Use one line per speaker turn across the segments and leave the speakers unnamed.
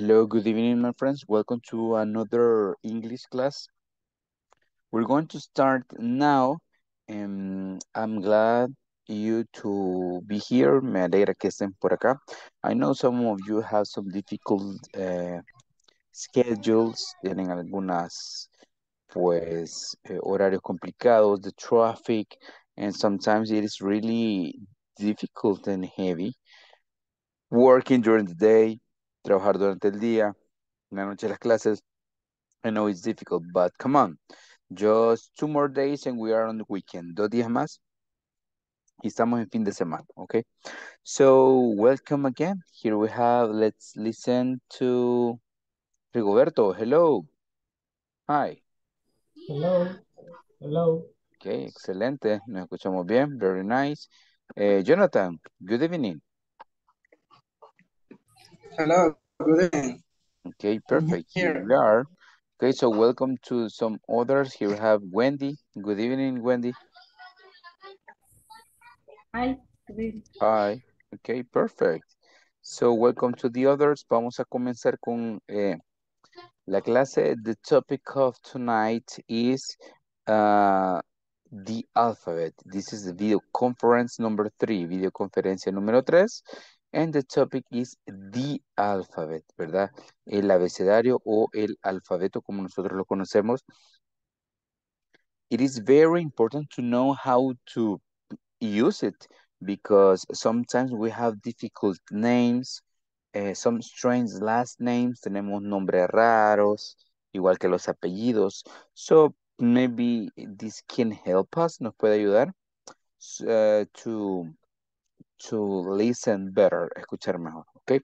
Hello, good evening, my friends. Welcome to another English class. We're going to start now. Um, I'm glad you to be here. Me alegra que estén por acá. I know some of you have some difficult uh, schedules, tienen algunas pues eh, horarios complicados, the traffic, and sometimes it is really difficult and heavy. Working during the day, trabajar durante el día, en la noche las clases. I know it's difficult, but come on. Just two more days and we are on the weekend. Dos días más y estamos en fin de semana, okay? So, welcome again. Here we have, let's listen to Rigoberto. Hello. Hi.
Hello. Hello.
Okay, excelente. Nos escuchamos bien. Very nice. Eh, Jonathan, good evening.
Hello, good evening.
Okay, perfect. Here we are. Okay, so welcome to some others. Here we have Wendy. Good evening, Wendy.
Hi.
Hi. Okay, perfect. So welcome to the others. Vamos a comenzar con eh, la clase. The topic of tonight is uh, the alphabet. This is the video conference number three, videoconferencia número tres. And the topic is the alphabet, ¿verdad? El abecedario o el alfabeto como nosotros lo conocemos. It is very important to know how to use it because sometimes we have difficult names, eh, some strange last names, tenemos nombres raros, igual que los apellidos. So maybe this can help us, nos puede ayudar uh, to to listen better, escuchar mejor, okay?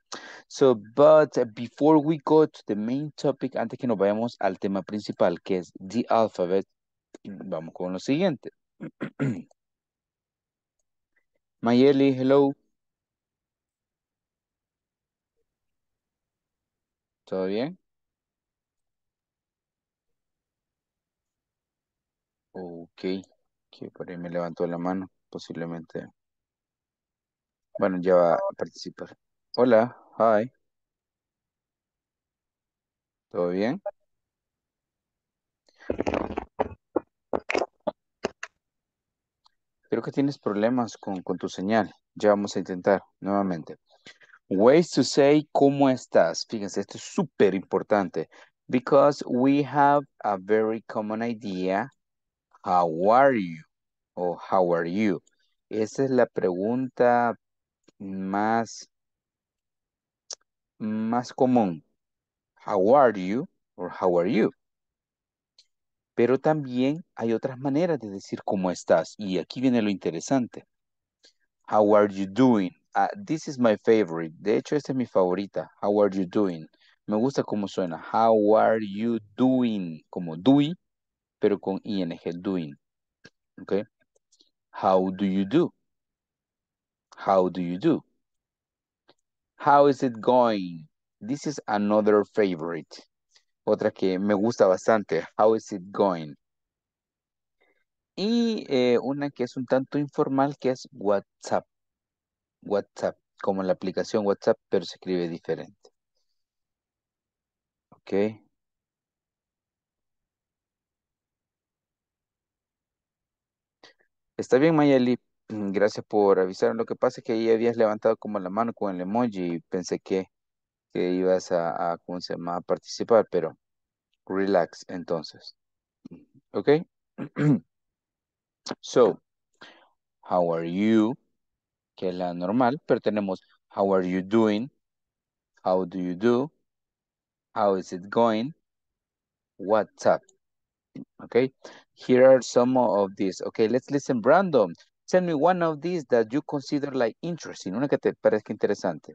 So, but before we go to the main topic, antes que nos vayamos al tema principal, que es the alphabet, vamos con lo siguiente. Mayeli, hello. ¿Todo bien? Ok, que por ahí me levantó la mano, posiblemente. Bueno, ya va a participar. Hola, hi. ¿Todo bien? Creo que tienes problemas con, con tu señal. Ya vamos a intentar nuevamente. Ways to say ¿cómo estás? Fíjense, esto es súper importante. Because we have a very common idea. How are you? O how are you? Esa es la pregunta más, más común. How are you? Or how are you? Pero también hay otras maneras de decir cómo estás. Y aquí viene lo interesante. How are you doing? Ah, this is my favorite. De hecho, esta es mi favorita. How are you doing? Me gusta cómo suena. How are you doing? Como doing, pero con ing, doing. Okay. How do you do? How do you do? How is it going? This is another favorite. Otra que me gusta bastante. How is it going? Y eh, una que es un tanto informal que es WhatsApp. WhatsApp, como la aplicación WhatsApp, pero se escribe diferente. Ok. Está bien, Mayeli. Mm, Gracias por avisar. Lo que pasa es que ahí habías levantado como la mano con el emoji y pensé que, ibas a, a, ¿cómo se llama? a participar, pero relax entonces. Ok. so, how are you? Que es la normal, pero tenemos how are you doing? How do you do? How is it going? What's up? Okay, here are some of these. Okay, let's listen random. Tell me one of these that you consider like interesting, una que te parezca interesante.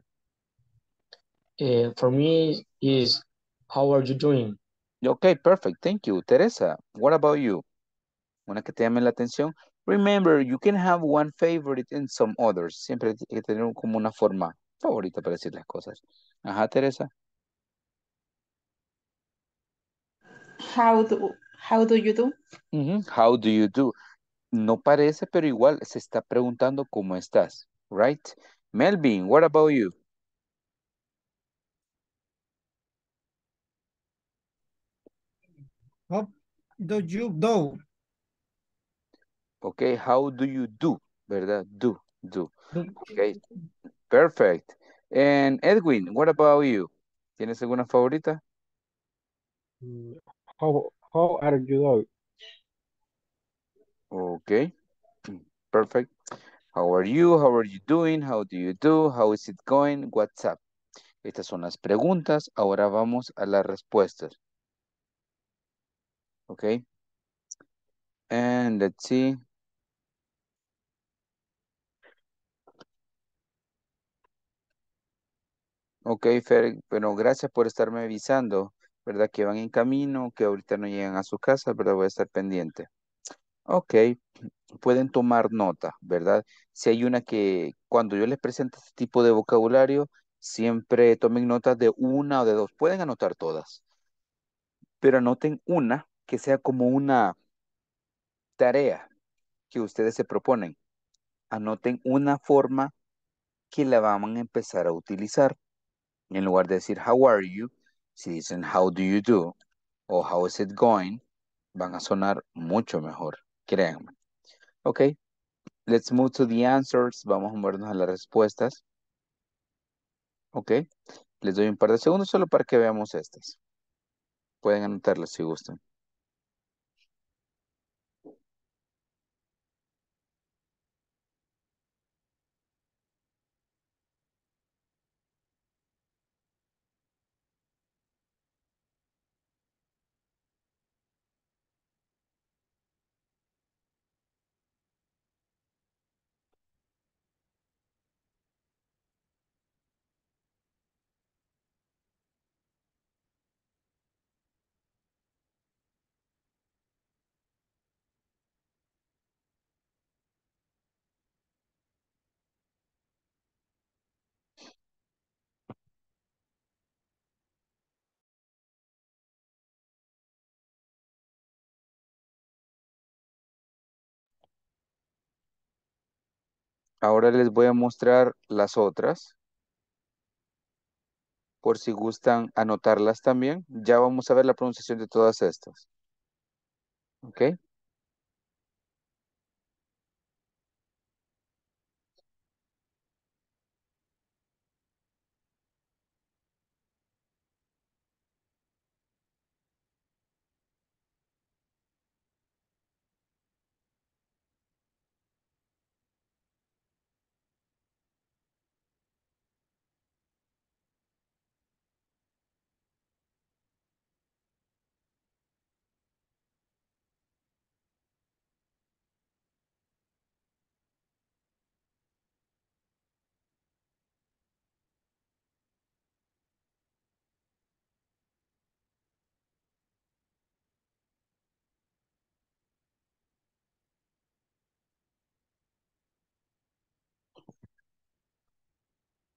Uh, for me is how are you doing?
Okay, perfect. Thank you. Teresa, what about you? Una que te llame la atención. Remember, you can have one favorite and some others. Siempre hay que tener como una forma favorita para decir las cosas. Ajá, Teresa.
How do, how do you do?
Mm -hmm. How do you do? no parece, pero igual se está preguntando cómo estás, right? Melvin, what about you?
How do you do?
Okay, how do you do? ¿Verdad? Do, do. Okay, perfect. And Edwin, what about you? ¿Tienes alguna favorita?
Mm, how, how are you doing?
Okay, perfect. How are you? How are you doing? How do you do? How is it going? What's up? Estas son las preguntas. Ahora vamos a las respuestas. Okay. And let's see. Ok, Fer, bueno, gracias por estarme avisando, ¿verdad? Que van en camino, que ahorita no llegan a su casa, ¿verdad? Voy a estar pendiente. Ok, pueden tomar nota, ¿verdad? Si hay una que cuando yo les presento este tipo de vocabulario, siempre tomen nota de una o de dos. Pueden anotar todas, pero anoten una que sea como una tarea que ustedes se proponen. Anoten una forma que la van a empezar a utilizar. En lugar de decir how are you, si dicen how do you do o how is it going, van a sonar mucho mejor, créanme. Ok, let's move to the answers. Vamos a movernos a las respuestas. Ok, les doy un par de segundos solo para que veamos estas. Pueden anotarlas si gustan. Ahora les voy a mostrar las otras. Por si gustan anotarlas también. Ya vamos a ver la pronunciación de todas estas. Ok.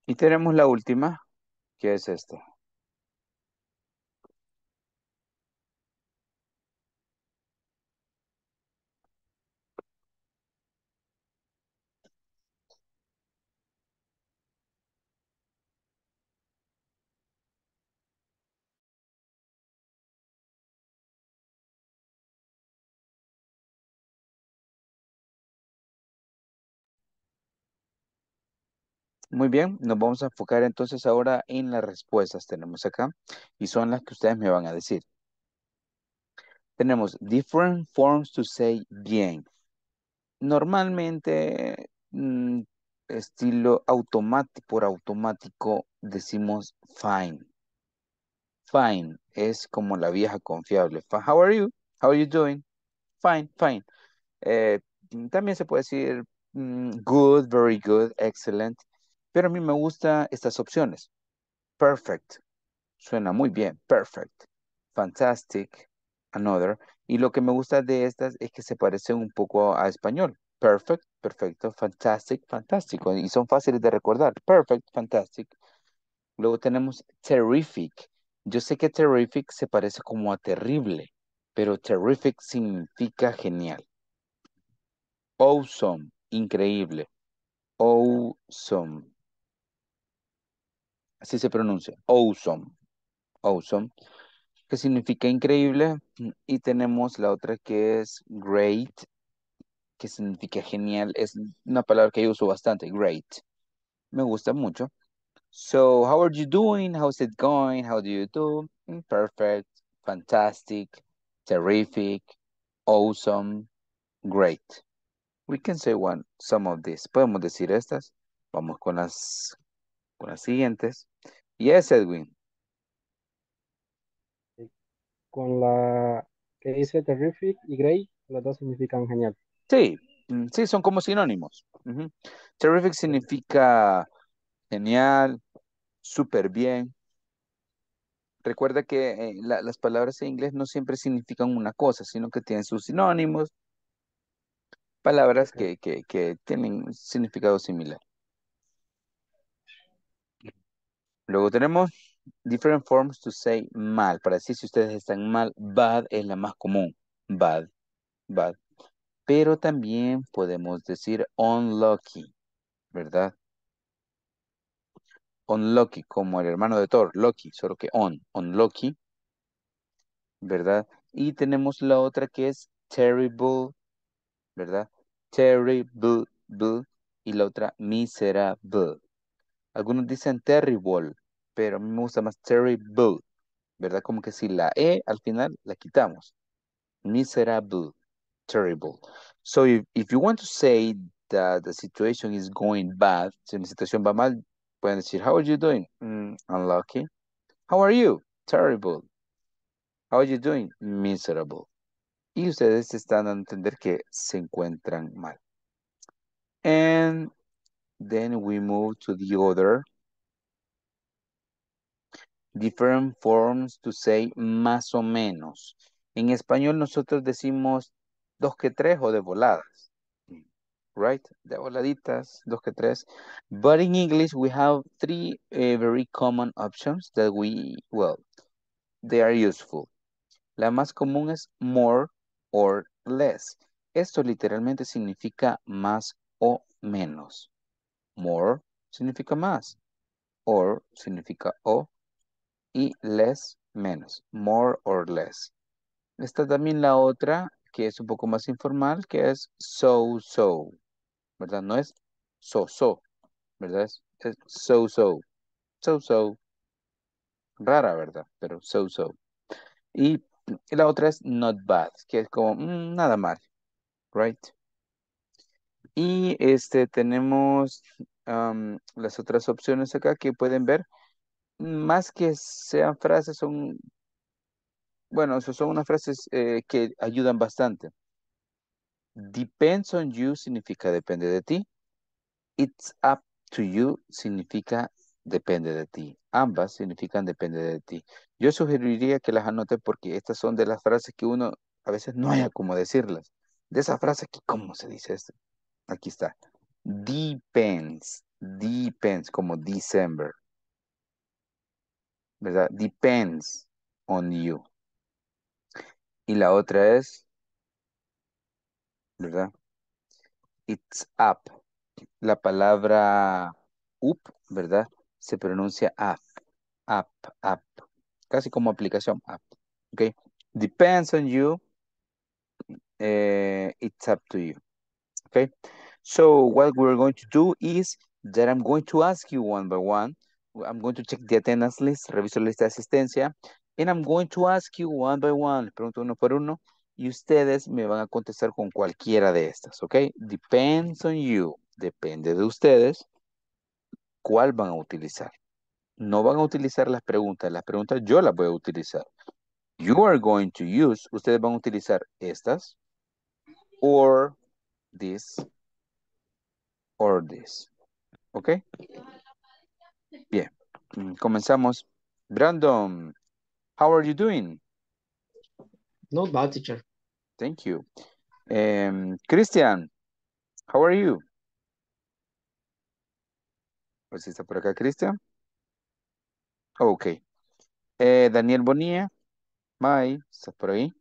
Y tenemos la última, que es esta. Muy bien, nos vamos a enfocar entonces ahora en las respuestas. Tenemos acá y son las que ustedes me van a decir. Tenemos different forms to say bien. Normalmente, mm, estilo automático, por automático, decimos fine. Fine es como la vieja confiable. Fi- How are you? How are you doing? Fine, fine. Eh, también se puede decir mm, good, very good, excellent. Pero a mí me gustan estas opciones. Perfect. Suena muy bien. Perfect. Fantastic. Another. Y lo que me gusta de estas es que se parecen un poco a español. Perfect, perfecto, fantastic, fantástico. Y son fáciles de recordar. Perfect, fantastic. Luego tenemos terrific. Yo sé que terrific se parece como a terrible, pero terrific significa genial. Awesome, increíble. Awesome. Así se pronuncia. Awesome. Awesome. que significa increíble. Y tenemos la otra que es great, que significa genial. Es una palabra que yo uso bastante, great. Me gusta mucho. So, how are you doing? How's it going? How do you do? Mm, Perfect, fantastic, terrific, awesome, great. We can say one, some of these. Podemos decir estas. Vamos con las, con las siguientes. Yes, Edwin.
Con la que dice terrific y great, las dos significan genial.
Sí, mm, sí, son como sinónimos. Terrific significa genial, súper bien. Recuerda que eh, la- las palabras en inglés no siempre significan una cosa, sino que tienen sus sinónimos, palabras que, que, que tienen un significado similar. Luego tenemos different forms to say mal. Para decir si ustedes están mal, bad es la más común. Bad, bad. Pero también podemos decir unlucky, ¿verdad? Unlucky, como el hermano de Thor, Loki, solo que on, unlucky, ¿verdad? Y tenemos la otra que es terrible, ¿verdad? Terrible, y la otra miserable. Algunos dicen terrible, pero a mí me gusta más terrible, ¿verdad? Como que si la E al final la quitamos. Miserable, terrible. So if, if you want to say that the situation is going bad, si la situación va mal, pueden decir, how are you doing? "Mm, unlucky. How are you? Terrible. How are you doing? Miserable. Y ustedes están a entender que se encuentran mal. And then we move to the other different forms to say más o menos. En español nosotros decimos dos que tres o de voladas. Right? De voladitas, dos que tres. But in English we have three uh, very common options that we, well, they are useful. La más común es more or less. Esto literalmente significa más o menos. More significa más. Or significa o y less, menos, more or less. Está también la otra, que es un poco más informal, que es so, so, ¿verdad? No es so, so, ¿verdad? Es, so, so, so, so. Rara, ¿verdad? Pero so, so. Y la otra es not bad, que es como mm, nada mal, right? Y este tenemos las otras opciones acá que pueden ver. Más que sean frases, son Bueno, son unas frases eh, que ayudan bastante. Depends on you significa depende de ti. It's up to you significa depende de ti. Ambas significan depende de ti. Yo sugeriría que las anote porque estas son de las frases que uno a veces no haya cómo decirlas. De esa frase que, ¿cómo se dice esto? Aquí está. Depends. Depends, como December. ¿Verdad? Depends on you. Y la otra es, ¿verdad? It's up. La palabra up, ¿verdad? Se pronuncia up. Up, up. Casi como aplicación up. ¿Ok? Depends on you. eh, it's up to you. Okay? So what we're going to do is that I'm going to ask you one by one. I'm going to check the attendance list, reviso la lista de asistencia. And I'm going to ask you one by one. Pregunto uno por uno. Y ustedes me van a contestar con cualquiera de estas, ¿ok? Depends on you. Depende de ustedes. ¿Cuál van a utilizar? No van a utilizar las preguntas. Las preguntas yo las voy a utilizar. You are going to use. Ustedes van a utilizar estas. Or this. Or this. ¿Ok? Bien. Mm, Comenzamos. Brandon, how are you doing?
Not bad, teacher.
Thank you. Em, Christian, how are you? Si está por acá, Christian. Ok. Eh, Daniel Bonilla. Mai, ¿estás por ahí?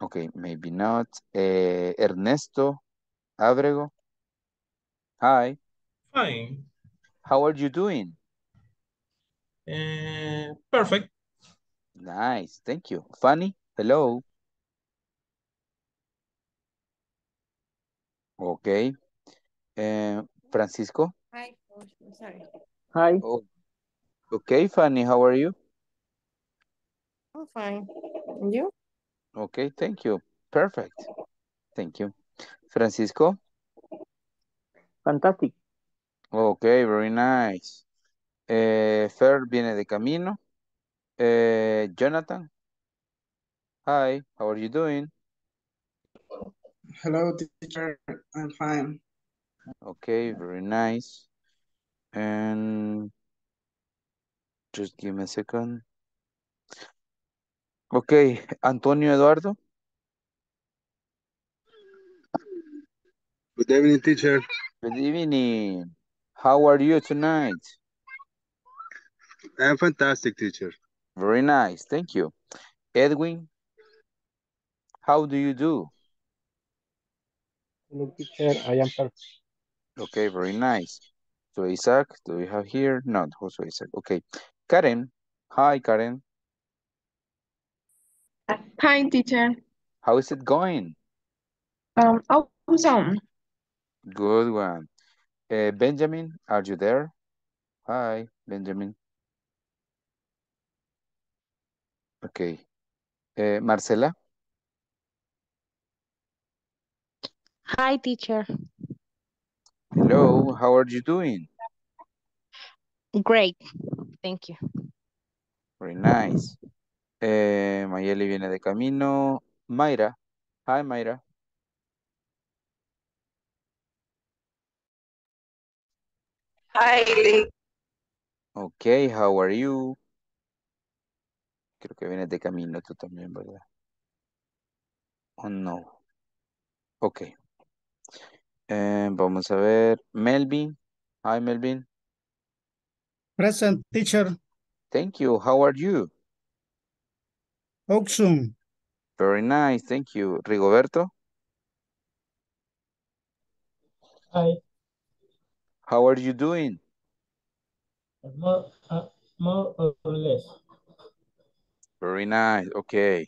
Ok, maybe not. Eh, Ernesto Abrego. Hi.
Fine.
How are you doing?
Uh, perfect.
Nice, thank you. Fanny, hello. Okay. Eh, Francisco.
Hi, sorry.
Hi.
Oh, okay, Fanny, how are you?
I'm fine. And you?
Okay, thank you. Perfect. Thank you. Francisco.
Fantastic.
Okay, very nice. Eh, Fer viene de camino. Eh, Jonathan. Hi, how are you doing?
Hello, teacher. I'm fine.
Okay, very nice. And just give me a second. Okay, Antonio Eduardo.
Good evening, teacher.
Good evening. How are you tonight?
I'm fantastic, teacher.
Very nice, thank you. Edwin, how do you do?
Hello, teacher. I am perfect.
Okay, very nice. So Isaac, do we have here? Not also Isaac. Okay. Karen. Hi, Karen.
Hi, teacher.
How is it going?
Um, awesome.
Good one. Uh, Benjamin, are you there? Hi, Benjamin. Okay. Uh, Marcela.
Hi, teacher.
Hello, how are you doing?
Great. Thank you.
Very nice. Eh, Mayeli viene de camino. Mayra. Hi, Mayra.
Hi.
Okay, how are you? Creo que vienes de camino tú también, ¿verdad? Oh, no. Ok. Eh, vamos a ver. Melvin. Hi, Melvin.
Present teacher.
Thank you. How are you?
Awesome.
Very nice. Thank you. Rigoberto.
Hi.
How are you doing?
More, uh, more or less.
Very nice. Okay.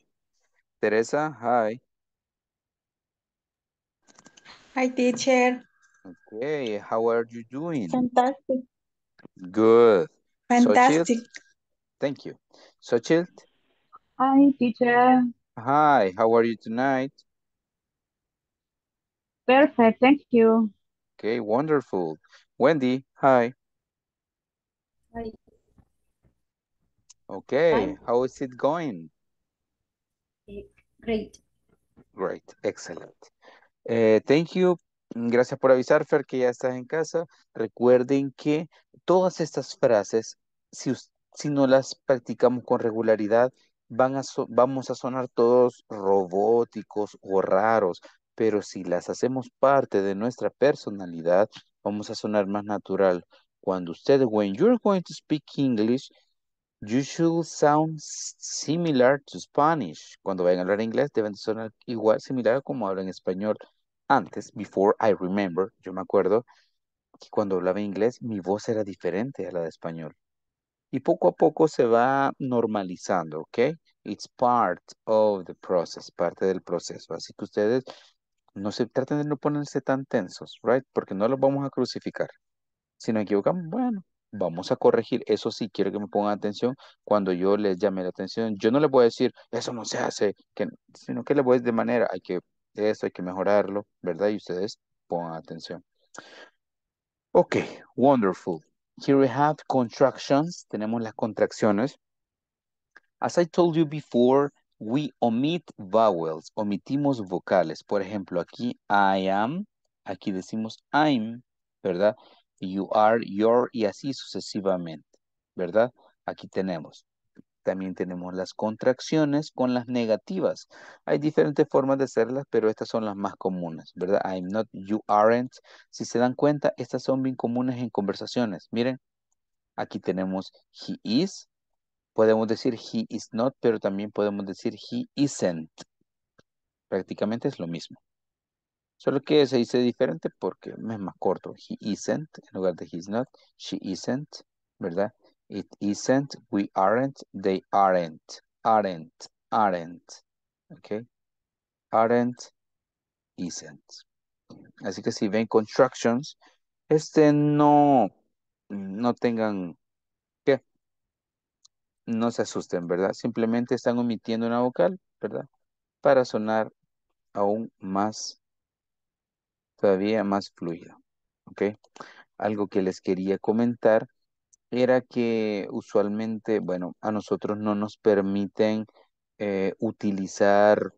Teresa. Hi.
Hi, teacher.
Okay. How are you doing?
Fantastic.
Good.
Fantastic.
Xochitl? Thank you. Xochitl.
Hi, teacher.
Hi. How are you tonight?
Perfect, thank you.
Okay. Wonderful. Wendy. Hi.
Hi.
Okay.
Hi.
How is it going?
Great.
Great. Excellent. Eh, thank you. Gracias por avisar, Fer, que ya estás en casa. Recuerden que todas estas frases, si, si no las practicamos con regularidad, van a so- vamos a sonar todos robóticos o raros, pero si las hacemos parte de nuestra personalidad, vamos a sonar más natural. Cuando usted, when you're going to speak English, You should sound similar to Spanish. Cuando vayan a hablar inglés, deben de sonar igual, similar a como hablan español. Antes, before I remember, yo me acuerdo que cuando hablaba inglés, mi voz era diferente a la de español. Y poco a poco se va normalizando, ¿ok? It's part of the process, parte del proceso. Así que ustedes no se traten de no ponerse tan tensos, right? Porque no los vamos a crucificar. Si nos equivocamos, bueno, vamos a corregir. Eso sí, quiero que me pongan atención cuando yo les llame la atención. Yo no les voy a decir, eso no se hace, sino que les voy a decir de manera, hay que, esto hay que mejorarlo, ¿verdad? Y ustedes pongan atención. Ok, wonderful. Here we have contractions. Tenemos las contracciones. As I told you before, we omit vowels, omitimos vocales. Por ejemplo, aquí I am, aquí decimos I'm, ¿verdad? You are, your y así sucesivamente, ¿verdad? Aquí tenemos. También tenemos las contracciones con las negativas. Hay diferentes formas de hacerlas, pero estas son las más comunes, ¿verdad? I'm not, you aren't. Si se dan cuenta, estas son bien comunes en conversaciones. Miren, aquí tenemos he is, Podemos decir he is not, pero también podemos decir he isn't. Prácticamente es lo mismo. Solo que se dice diferente porque es más corto. He isn't en lugar de he is not. She isn't, ¿verdad? It isn't, we aren't, they aren't. aren't, aren't. Okay. Aren't, isn't. Así que si ven constructions, este no, no tengan. No se asusten, ¿verdad? Simplemente están omitiendo una vocal, ¿verdad? Para sonar aún más, todavía más fluido. ¿Ok? Algo que les quería comentar era que usualmente, bueno, a nosotros no nos permiten eh, utilizar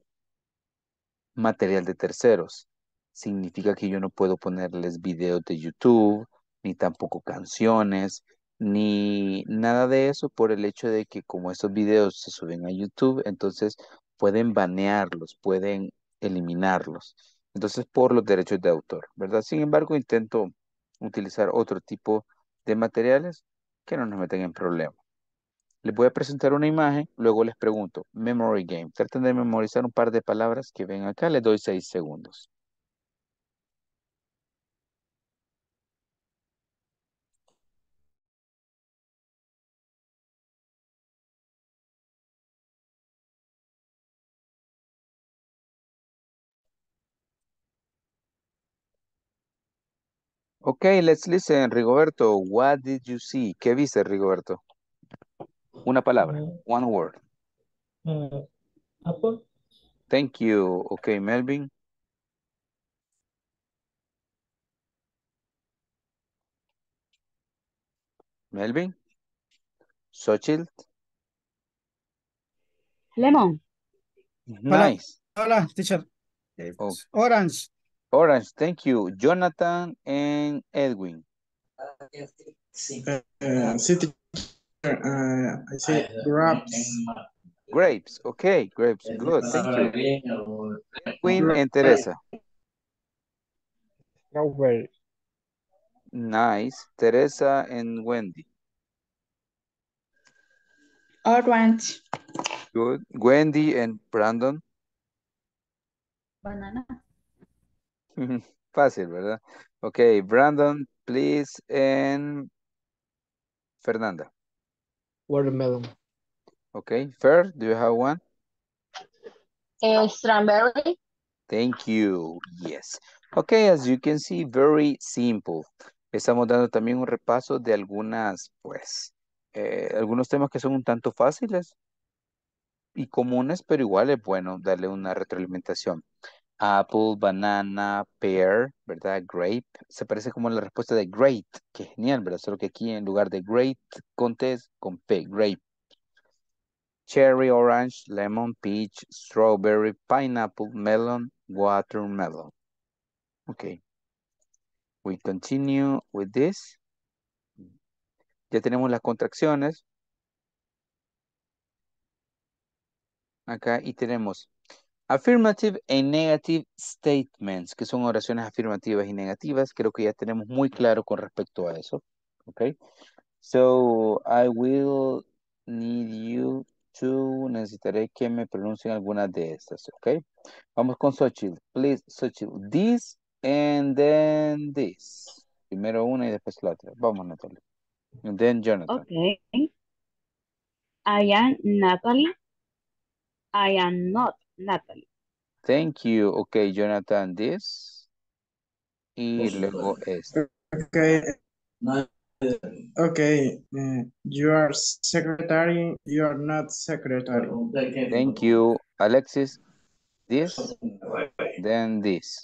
material de terceros. Significa que yo no puedo ponerles videos de YouTube, ni tampoco canciones, ni nada de eso por el hecho de que como estos videos se suben a YouTube, entonces pueden banearlos, pueden eliminarlos. Entonces, por los derechos de autor, ¿verdad? Sin embargo, intento utilizar otro tipo de materiales que no nos meten en problemas. Les voy a presentar una imagen, luego les pregunto, memory game. Traten de memorizar un par de palabras que ven acá, les doy seis segundos. Okay, let's listen. Rigoberto, what did you see? ¿Qué viste, Rigoberto? Una palabra, one word.
Uh, apple.
Thank you. Okay, Melvin. Melvin. Xochitl.
Lemon.
Nice.
Hola, teacher.
Oh.
Orange.
Orange, thank you. Jonathan and Edwin.
Uh, sí, teacher. Uh, I say grapes.
Grapes, okay, grapes, good, thank you. Edwin and Teresa.
Strawberry.
Nice. Teresa and Wendy.
Orange.
Good. Wendy and Brandon.
Banana.
Fácil, ¿verdad? Okay, Brandon, please, and Fernanda.
Watermelon.
Okay, Fer, do you have one?
Uh, strawberry.
Thank you. Yes. Okay, as you can see, very simple. Estamos dando también un repaso de algunas, pues, eh, algunos temas que son un tanto fáciles y comunes, pero igual es bueno darle una retroalimentación. Apple, banana, pear, ¿verdad? Grape. Se parece como la respuesta de great. Qué genial, ¿verdad? Solo que aquí en lugar de great, con T, con P, grape. Cherry, orange, lemon, peach, strawberry, pineapple, melon, watermelon. Okay. We continue with this. Ya tenemos las contracciones. Acá y tenemos affirmative and negative statements, que son oraciones afirmativas y negativas. Creo que ya tenemos muy claro con respecto a eso. Okay. So I will need you to, necesitaré que me pronuncien algunas de estas, ok? Vamos con Xochitl. Please, Xochitl. This and then this. Primero una y después la otra. Vamos, Natalia. And then Jonathan.
Okay. I am Natalie. I am not Natalie.
Thank you. Ok, Jonathan, this. Y luego este.
Okay. Okay. Uh, you are secretary. You are not secretary.
Thank you. Alexis, this. Then this.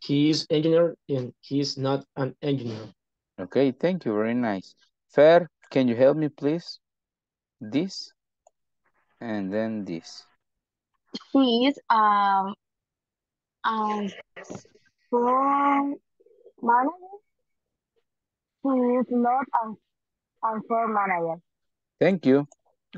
He is engineer and he is not an engineer.
Okay, thank you. Very nice. Fair, can you help me, please? This. And then this.
He is um um from manager. He is not an an floor manager.
Thank you.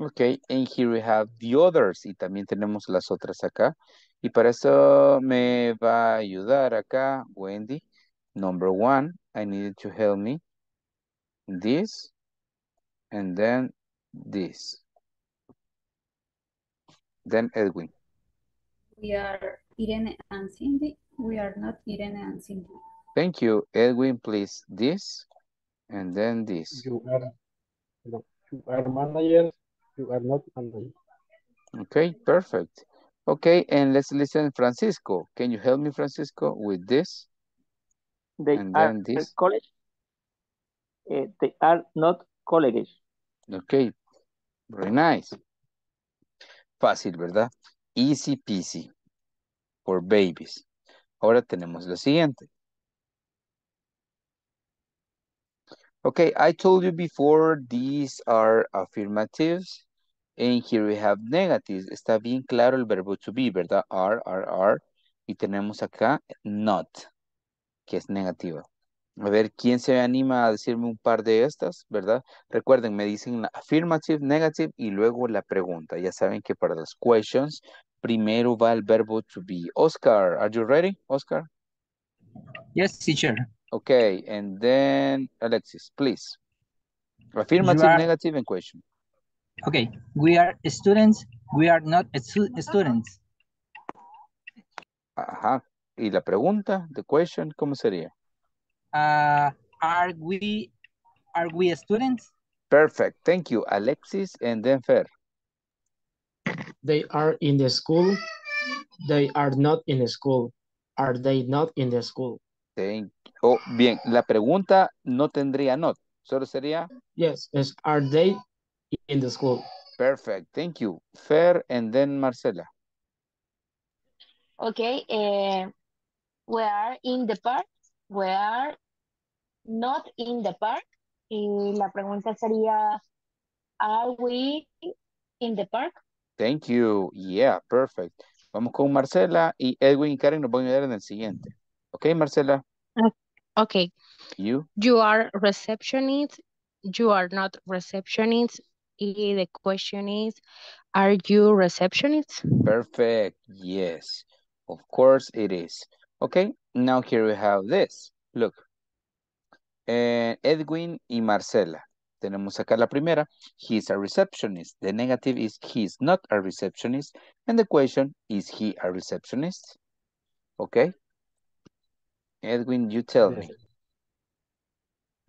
Ok, and here we have the others. Y también tenemos las otras acá. Y para eso me va a ayudar acá Wendy. Number one, I needed to help me. This. And then this. Then Edwin.
We are Irene and Cindy. We are not Irene and Cindy.
Thank you. Edwin, please. This. And then this.
You are. no. You are managers. You are not managers.
Okay, perfect. Okay, and let's listen Francisco. Can you help me, Francisco, with this?
They
And
are
then this.
college. Eh, they are not colleges.
Okay, very nice. Fácil, ¿verdad? Easy peasy. For babies. Ahora tenemos lo siguiente. Okay, I told you before these are affirmatives. And here we have negatives. Está bien claro el verbo to be, ¿verdad? Are, are, are. Y tenemos acá not, que es negativa. A ver, ¿quién se anima a decirme un par de estas, verdad? Recuerden, me dicen la affirmative, negative y luego la pregunta. Ya saben que para las questions, primero va el verbo to be. Oscar, are you ready, Oscar?
Yes, teacher.
Okay, and then Alexis, please. Affirmative,
are-
negative, and question.
Okay, we are students. We are not stu- students.
Ajá. Y la pregunta, the question, ¿cómo sería?
Uh, are we are we students?
Perfect. Thank you, Alexis, and then Fer.
They are in the school. They are not in the school. Are they not in the school?
Thank Oh, bien, la pregunta no tendría not, solo sería
Yes, yes. Are they in the school?
perfect. Thank you. Fer, and then Marcela.
Okay, eh, we are in the park, we are not in the park. Y la pregunta sería, are we in the park?
Thank you. Yeah, perfect. Vamos con Marcela y Edwin y Karen nos van a ayudar en el siguiente. Ok, Marcela,
Okay,
you.
you are receptionist, you are not receptionist. Y the question is, are you receptionist?
Perfect. Yes, of course it is. Okay, now here we have this. Look. Eh, Edwin y Marcela. Tenemos acá la primera. He's a receptionist. The negative is he's not a receptionist. And the question is he a receptionist? Okay. Edwin, you tell me.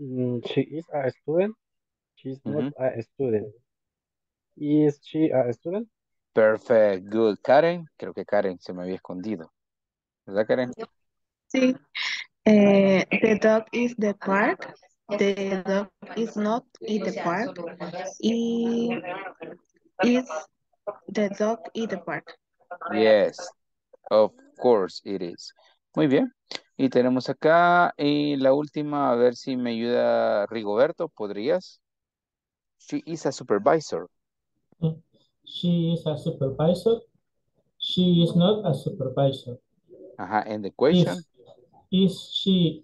Mm, she is a student. She's not a student. Is she a student?
Perfect. Good. Karen, creo que Karen se me había escondido. ¿Verdad, Karen?
Sí. Eh, the dog is the park. The dog is not in the park. Y is the dog in the park.
Yes, of course it is. Muy bien. Y tenemos acá y la última, a ver si me ayuda Rigoberto, ¿podrías? She is a supervisor.
She is a supervisor. She is not a supervisor.
Ajá, and the question,
Is, is she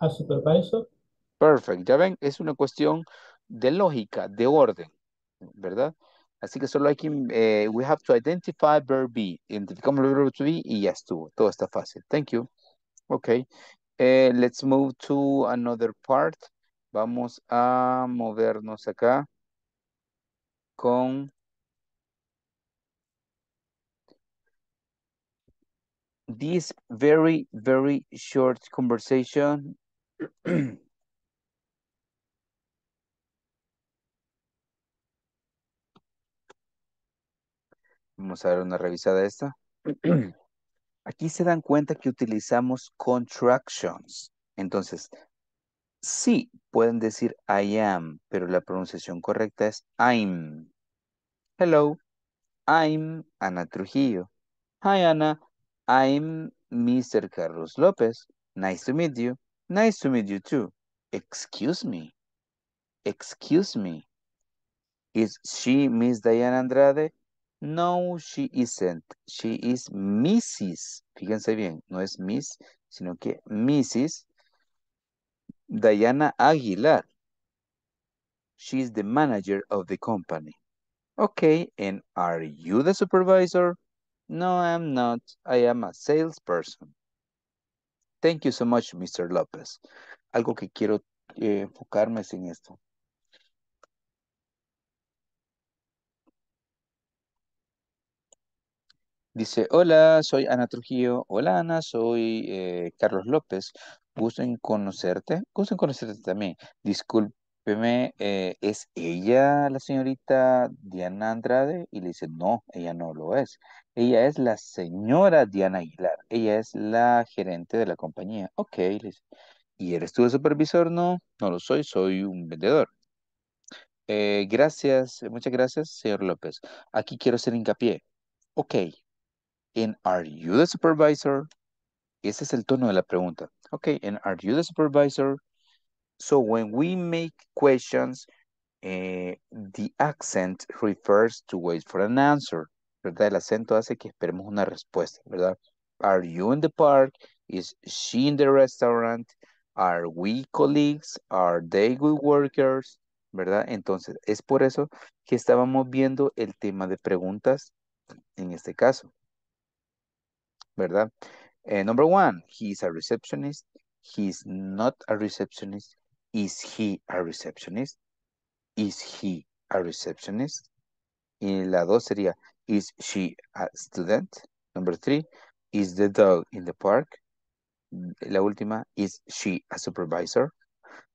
a supervisor?
perfect. Ya ven, es una cuestión de lógica, de orden, ¿verdad? Así que solo hay que, eh, we have to identify verb be. Identificamos el verbo to be y ya estuvo. Todo está fácil. Thank you. Okay. Eh, let's move to another part. Vamos a movernos acá con this very, very short conversation. Vamos a dar una revisada a esta. Aquí se dan cuenta que utilizamos contractions. Entonces, sí, pueden decir I am, pero la pronunciación correcta es I'm. Hello, I'm Ana Trujillo. Hi, Ana. I'm Mr. Carlos Lopez. Nice to meet you. Nice to meet you too. Excuse me. Excuse me. Is she Miss Diana Andrade? No, she isn't. She is Mrs. Fíjense bien, no es Miss, sino que Mrs. Diana Aguilar. She's the manager of the company. Okay, and are you the supervisor? No, I'm not. I am a salesperson. Thank you so much, Mr. Lopez. Algo que quiero eh, enfocarme es en esto. Dice, hola, soy Ana Trujillo. Hola, Ana, soy eh, Carlos López. Gusto en conocerte. Gusto en conocerte también. Disculpe, Eh, ¿es ella la señorita Diana Andrade? Y le dice, no, ella no lo es. Ella es la señora Diana Aguilar. Ella es la gerente de la compañía. Ok, le dice. ¿Y eres tú el supervisor? No, no lo soy, soy un vendedor. Eh, gracias, muchas gracias, señor López. Aquí quiero hacer hincapié. Ok. And are you the supervisor? Ese es el tono de la pregunta. Ok, and are you the supervisor? So when we make questions, eh, the accent refers to wait for an answer, ¿verdad? El acento hace que esperemos una respuesta, ¿verdad? Are you in the park? Is she in the restaurant? Are we colleagues? Are they good workers? ¿Verdad? Entonces, es por eso que estábamos viendo el tema de preguntas en este caso. ¿Verdad? Eh, number one, he is a receptionist. He's not a receptionist. Is he a receptionist? Is he a receptionist? Y la dos sería, is she a student? Number three, is the dog in the park? La última, is she a supervisor?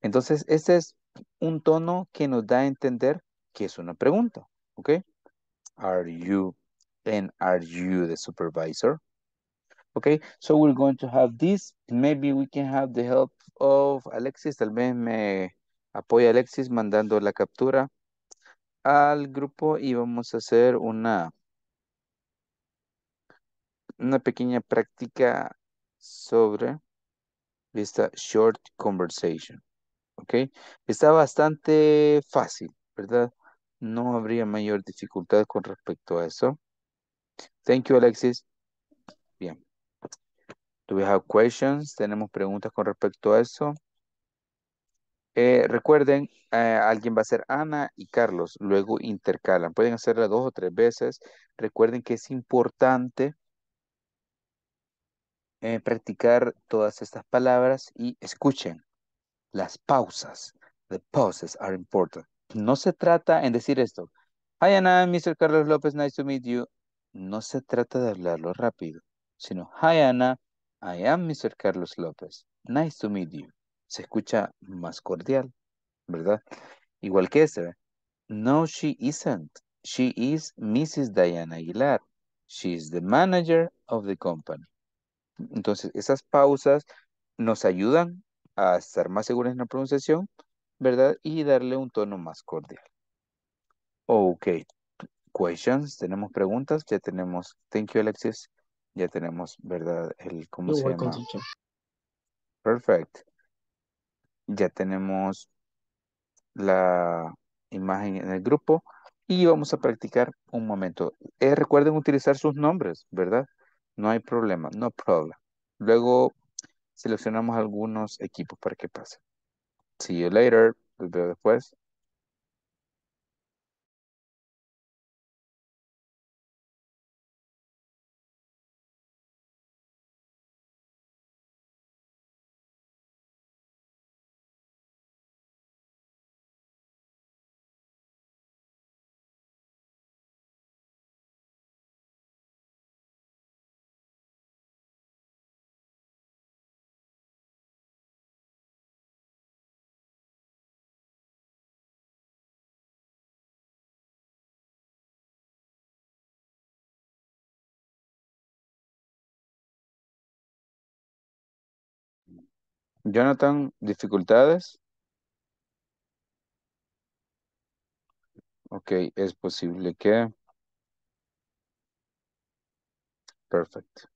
Entonces, este es un tono que nos da a entender que es una pregunta, ¿ok? Are you and are you the supervisor? Okay, so we're going to have this. Maybe we can have the help of Alexis. Tal vez me apoya Alexis mandando la captura al grupo y vamos a hacer una, una pequeña práctica sobre esta short conversation. Ok, está bastante fácil, ¿verdad? No habría mayor dificultad con respecto a eso. Thank you, Alexis. Bien. Do we have questions? ¿Tenemos preguntas con respecto a eso? Eh, recuerden, eh, alguien va a ser Ana y Carlos, luego intercalan. Pueden hacerla dos o tres veces. Recuerden que es importante eh, practicar todas estas palabras y escuchen las pausas. The pauses are important. No se trata en decir esto. Hi Ana, Mr. Carlos López, nice to meet you. No se trata de hablarlo rápido, sino Hi Ana, I am Mr. Carlos López. Nice to meet you. Se escucha más cordial, ¿verdad? Igual que ese. No, she isn't. She is Mrs. Diana Aguilar. She is the manager of the company. Entonces, esas pausas nos ayudan a estar más seguros en la pronunciación, ¿verdad? Y darle un tono más cordial. Ok. Questions, tenemos preguntas, ya tenemos, thank you Alexis, ya tenemos, ¿verdad? El, ¿cómo se llama?
teacher.
Perfect. Ya tenemos la imagen en el grupo y vamos a practicar un momento. Eh, recuerden utilizar sus nombres, ¿verdad? No hay problema, no problem. Luego seleccionamos algunos equipos para que pasen. See you later. Los veo después. Jonathan, ¿dificultades? Ok, es posible que... Perfect.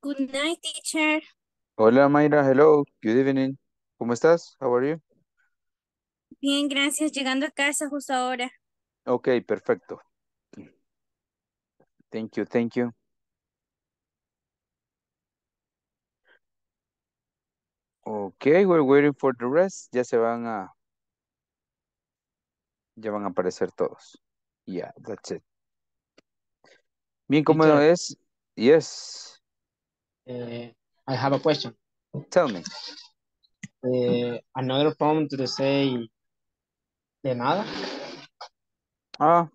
Good night, teacher.
Hola Mayra, hello, good evening. ¿Cómo estás? How are you?
Bien, gracias. Llegando a casa justo ahora.
Ok, perfecto. Thank you, thank you. Okay, we're waiting for the rest. Ya se van a... Ya van a aparecer todos. Yeah, that's it. Bien, ¿cómo es? Yes,
Uh, I have a question.
tell me.
Uh, another form to say de nada.
Ah,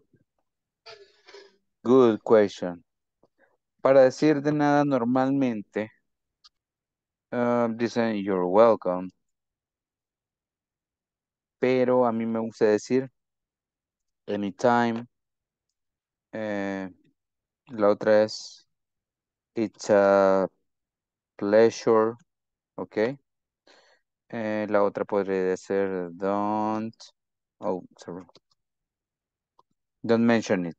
good question. Para decir de nada normalmente, ah, dicen you're welcome. Pero a mí me gusta decir anytime. Eh, la otra es it's a pleasure. Ok. Eh, la otra podría ser don't. Oh, sorry. Don't mention it.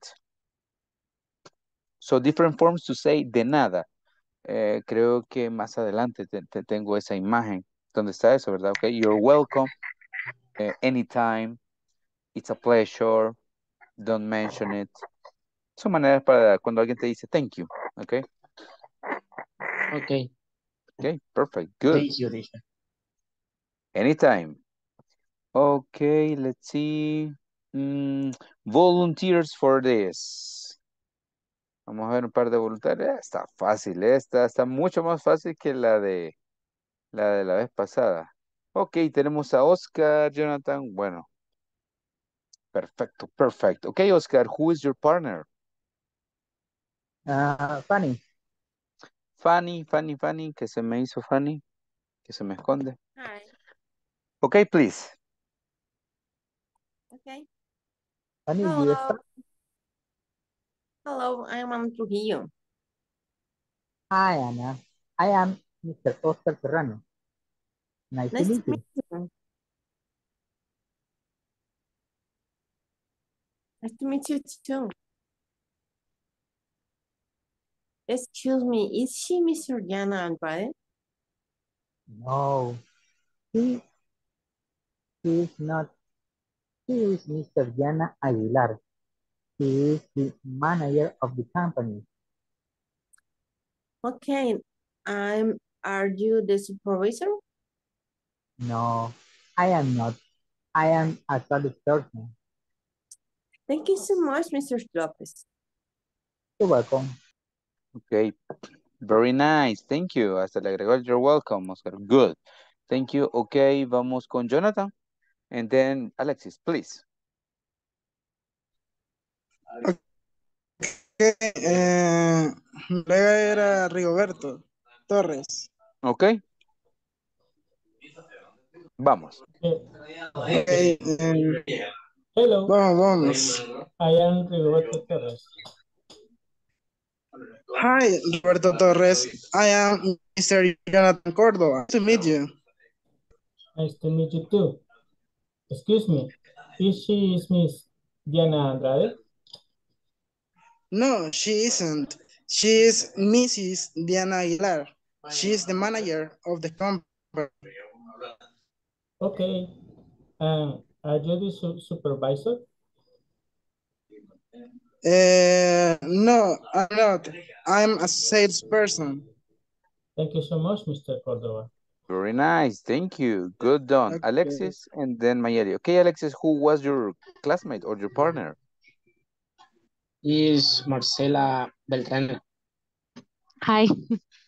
So different forms to say de nada. Eh, creo que más adelante te, te tengo esa imagen. ¿Dónde está eso, verdad? Ok, you're welcome. eh, anytime. It's a pleasure. Don't mention it. Son maneras para cuando alguien te dice thank you. Ok.
Okay.
Ok, perfect. Good.
Thank you, teacher.
Anytime. Okay, let's see. Mm, volunteers for this. Vamos a ver un par de voluntarios. Eh, Está fácil, esta está mucho más fácil que la de la de la vez pasada. Ok, tenemos a Oscar, Jonathan. Bueno. Perfecto, perfecto. Ok, Oscar, who is your partner?
Ah, Fanny.
Fanny, Fanny, Fanny, que se me hizo Fanny, que se me esconde.
Hi.
Ok, please.
Okay.
Fanny, you
Hello. Hello, I'm Ana Trujillo.
Hi, Anna. I am Mr. Oscar Serrano. Nice,
Nice
to
to
meet you.
meet you. Nice to meet you too. Excuse me, is she Mr. Diana Andrade?
No, he, he is not. He is Mr. Diana Aguilar. He is the manager of the company.
Okay, I'm, are you the supervisor?
No, I am not. I am a solid person.
Thank you so much, Mr. Lopez.
You're welcome.
Ok, very nice. Thank you. Hasta le agregó el you're welcome, Oscar. Good. Thank you. Ok, vamos con Jonathan. And then Alexis, please.
Que, eh, era Rigoberto Torres.
Ok. Vamos.
Ok, eh,
Hello,
vamos, vamos.
I am Rigoberto Torres.
Hi, Roberto Torres. I am Mr. Jonathan Cordova. Nice to meet you.
Nice to meet you too. Excuse me, is she is Miss Diana Andrade?
No, she isn't. She is Mrs. Diana Aguilar. She is the manager of the company.
Okay. Um, are you the su- supervisor?
Uh, no, I'm not. I'm a salesperson.
Thank you so much, Mr. Cordova.
Very nice. Thank you. Good done.
Okay.
Alexis and then Mayeli. Okay, Alexis, who was your classmate or your partner?
Is Marcela Beltrán.
Hi.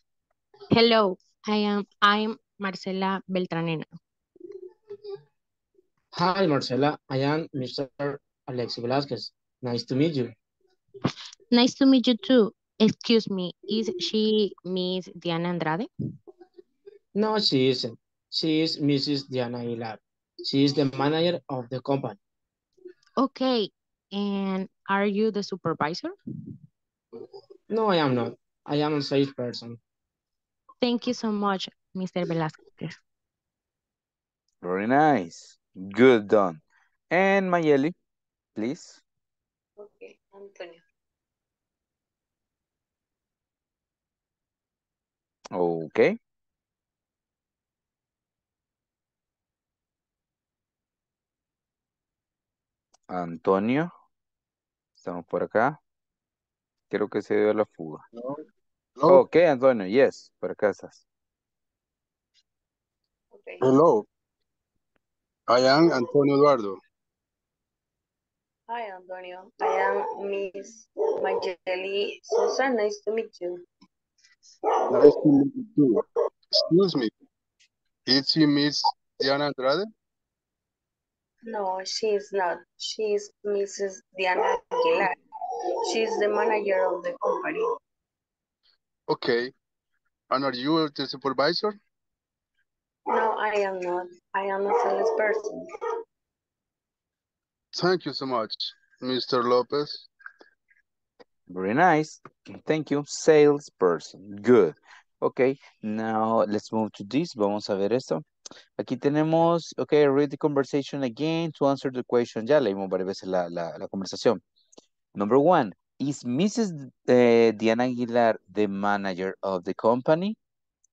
Hello. I am I'm Marcela Beltranena.
Hi, Marcela. I am Mr. Alexi Velasquez. Nice to meet you.
Nice to meet you too. Excuse me, is she Miss Diana Andrade?
No, she isn't. She is Mrs. Diana Aguilar. She is the manager of the company.
Okay. And are you the supervisor?
No, I am not. I am a salesperson.
Thank you so much, Mr. Velasquez.
Very nice. Good done. And Mayeli, please.
Okay, Antonio.
Okay. Antonio. Estamos por acá. Creo que se dio la fuga.
Hello. Hello.
Ok, Antonio, yes, por acá estás.
Hello. I am Antonio Eduardo.
Hi, Antonio. I am Miss Mageli Susan. Nice to meet you.
Nice to meet you too. Excuse me. Is she Miss Diana Andrade?
No, she is not. She is Mrs. Diana Aguilar. She is the manager of the company.
Okay. And are you the supervisor?
No, I am not. I am a salesperson.
Thank you so much, Mr. Lopez.
Very nice. Thank you. Salesperson. Good. Okay, now let's move to this. Vamos a ver esto. Aquí tenemos, okay, read the conversation again to answer the question. Ya leímos varias veces la, la, la conversación. Number one, is Mrs. eh, Diana Aguilar the manager of the company?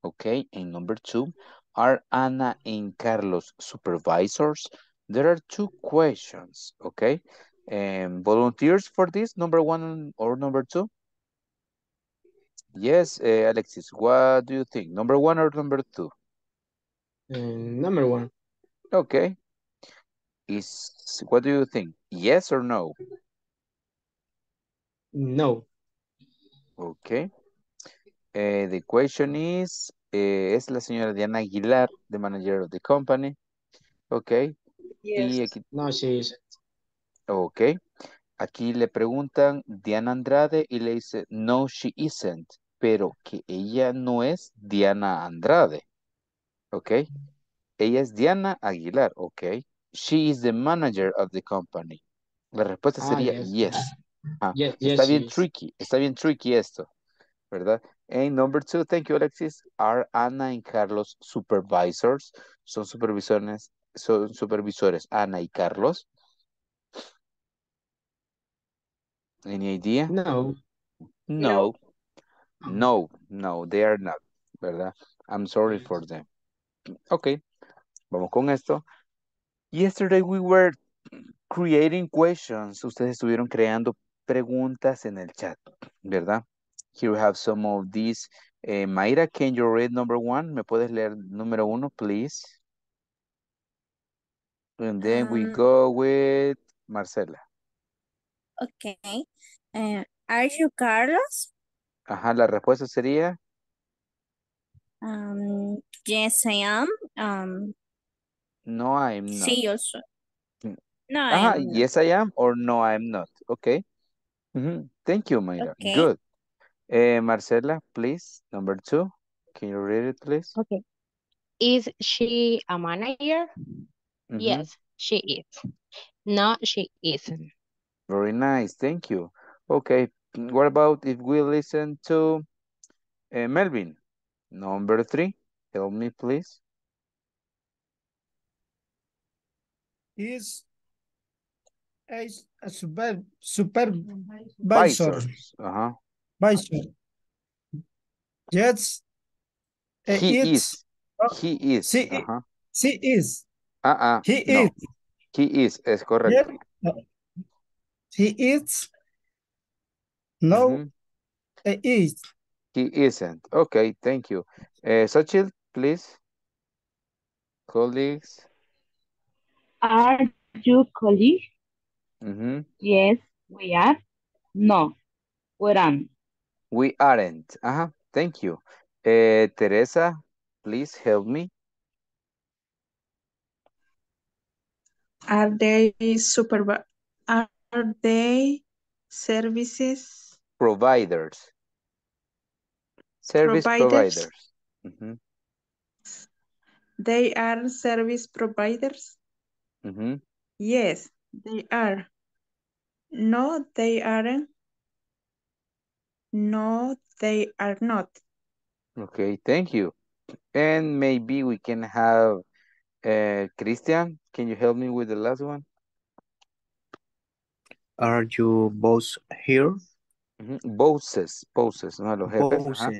Okay, and number two, are Ana and Carlos supervisors? There are two questions, okay? Um, volunteers for this, number one or number two? Yes, uh, Alexis, what do you think? Number one or number two?
Uh, number one.
Okay. Is what do you think? Yes or no?
No.
Okay. Uh, the question is, eh, es la señora Diana Aguilar, the manager of the company. Okay.
Yes.
Y aquí,
No, she isn't.
Ok. Aquí le preguntan Diana Andrade y le dice, no, she isn't, pero que ella no es Diana Andrade. Ok. Ella es Diana Aguilar. Ok. She is the manager of the company. La respuesta
Ah,
sería
yes.
yes. Ah,
Yes, yes,
está bien
is.
tricky, está bien tricky esto, ¿verdad? And number two, thank you, Alexis. Are Ana and Carlos supervisors? Son supervisores, son supervisores Ana y Carlos. Any idea?
No.
No. No, no, they are not, ¿verdad? I'm sorry for them. Ok, vamos con esto. Yesterday we were creating questions. Ustedes estuvieron creando preguntas en el chat, ¿verdad? Here we have some of these. Eh, Mayra, can you read number one? ¿Me puedes leer número uno, please? And then we
Um,
go with Marcela.
Okay. Uh, are you Carlos?
Ajá, la respuesta sería
Um, yes, I am. Um,
no, I'm not.
sí, yo soy.
Mm.
No, I
Ajá,
am not.
yes, I am or no, I'm not. Okay. Mhm. Thank you, Mayra.
Okay.
Good. Eh, Marcela, please, number two. Can you read it, please?
Okay. Is she a manager?
Mhm.
Yes, she is. No, she isn't.
Very nice, thank you. Okay, what about if we listen to uh, Melvin? Number three, help me, please.
Is a, a super, supervisor.
Visors. Uh-huh.
Visor. Yes. uh,
He is.
oh,
He is.
she,
Uh-huh.
she is.
Uh-uh.
He
no.
is.
He is, es correcto.
No. He eats. No,
Mhm.
he is.
He isn't. Okay, thank you. Uh, Sachil, please. Colleagues.
Are you colleagues?
Mhm.
Yes, we are. No, we aren't.
We aren't. Uh-huh. Thank you. Uh, Teresa, please help me.
Are they supervi- are they services
Providers. Service
providers?
providers. Mhm.
They are service providers?
Mhm.
Yes, they are. No, they aren't. No, they are not.
Okay, thank you. And maybe we can have uh, Christian. Can you help me with the last one?
Are you both here?
Mhm. Bosses, bosses, no los jefes. ajá.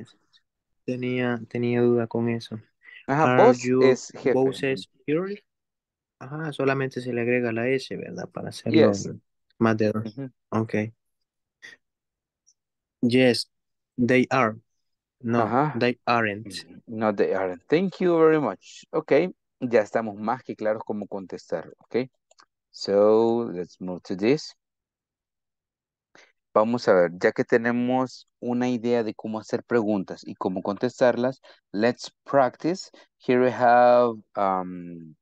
Tenía, tenía duda con eso.
Ajá,
Are you
es jefe.
bosses here? Ajá, solamente se le agrega la S, ¿verdad? Para hacerlo
Yes.
más de dos.
Ujú.
Ok. Yes, they are. No,
Ajá.
they aren't.
No, they aren't. Thank you very much. Ok, ya estamos más que claros cómo contestar. Ok, so let's move to this. Vamos a ver, ya que tenemos una idea de cómo hacer preguntas y cómo contestarlas, let's practice. Here we have um,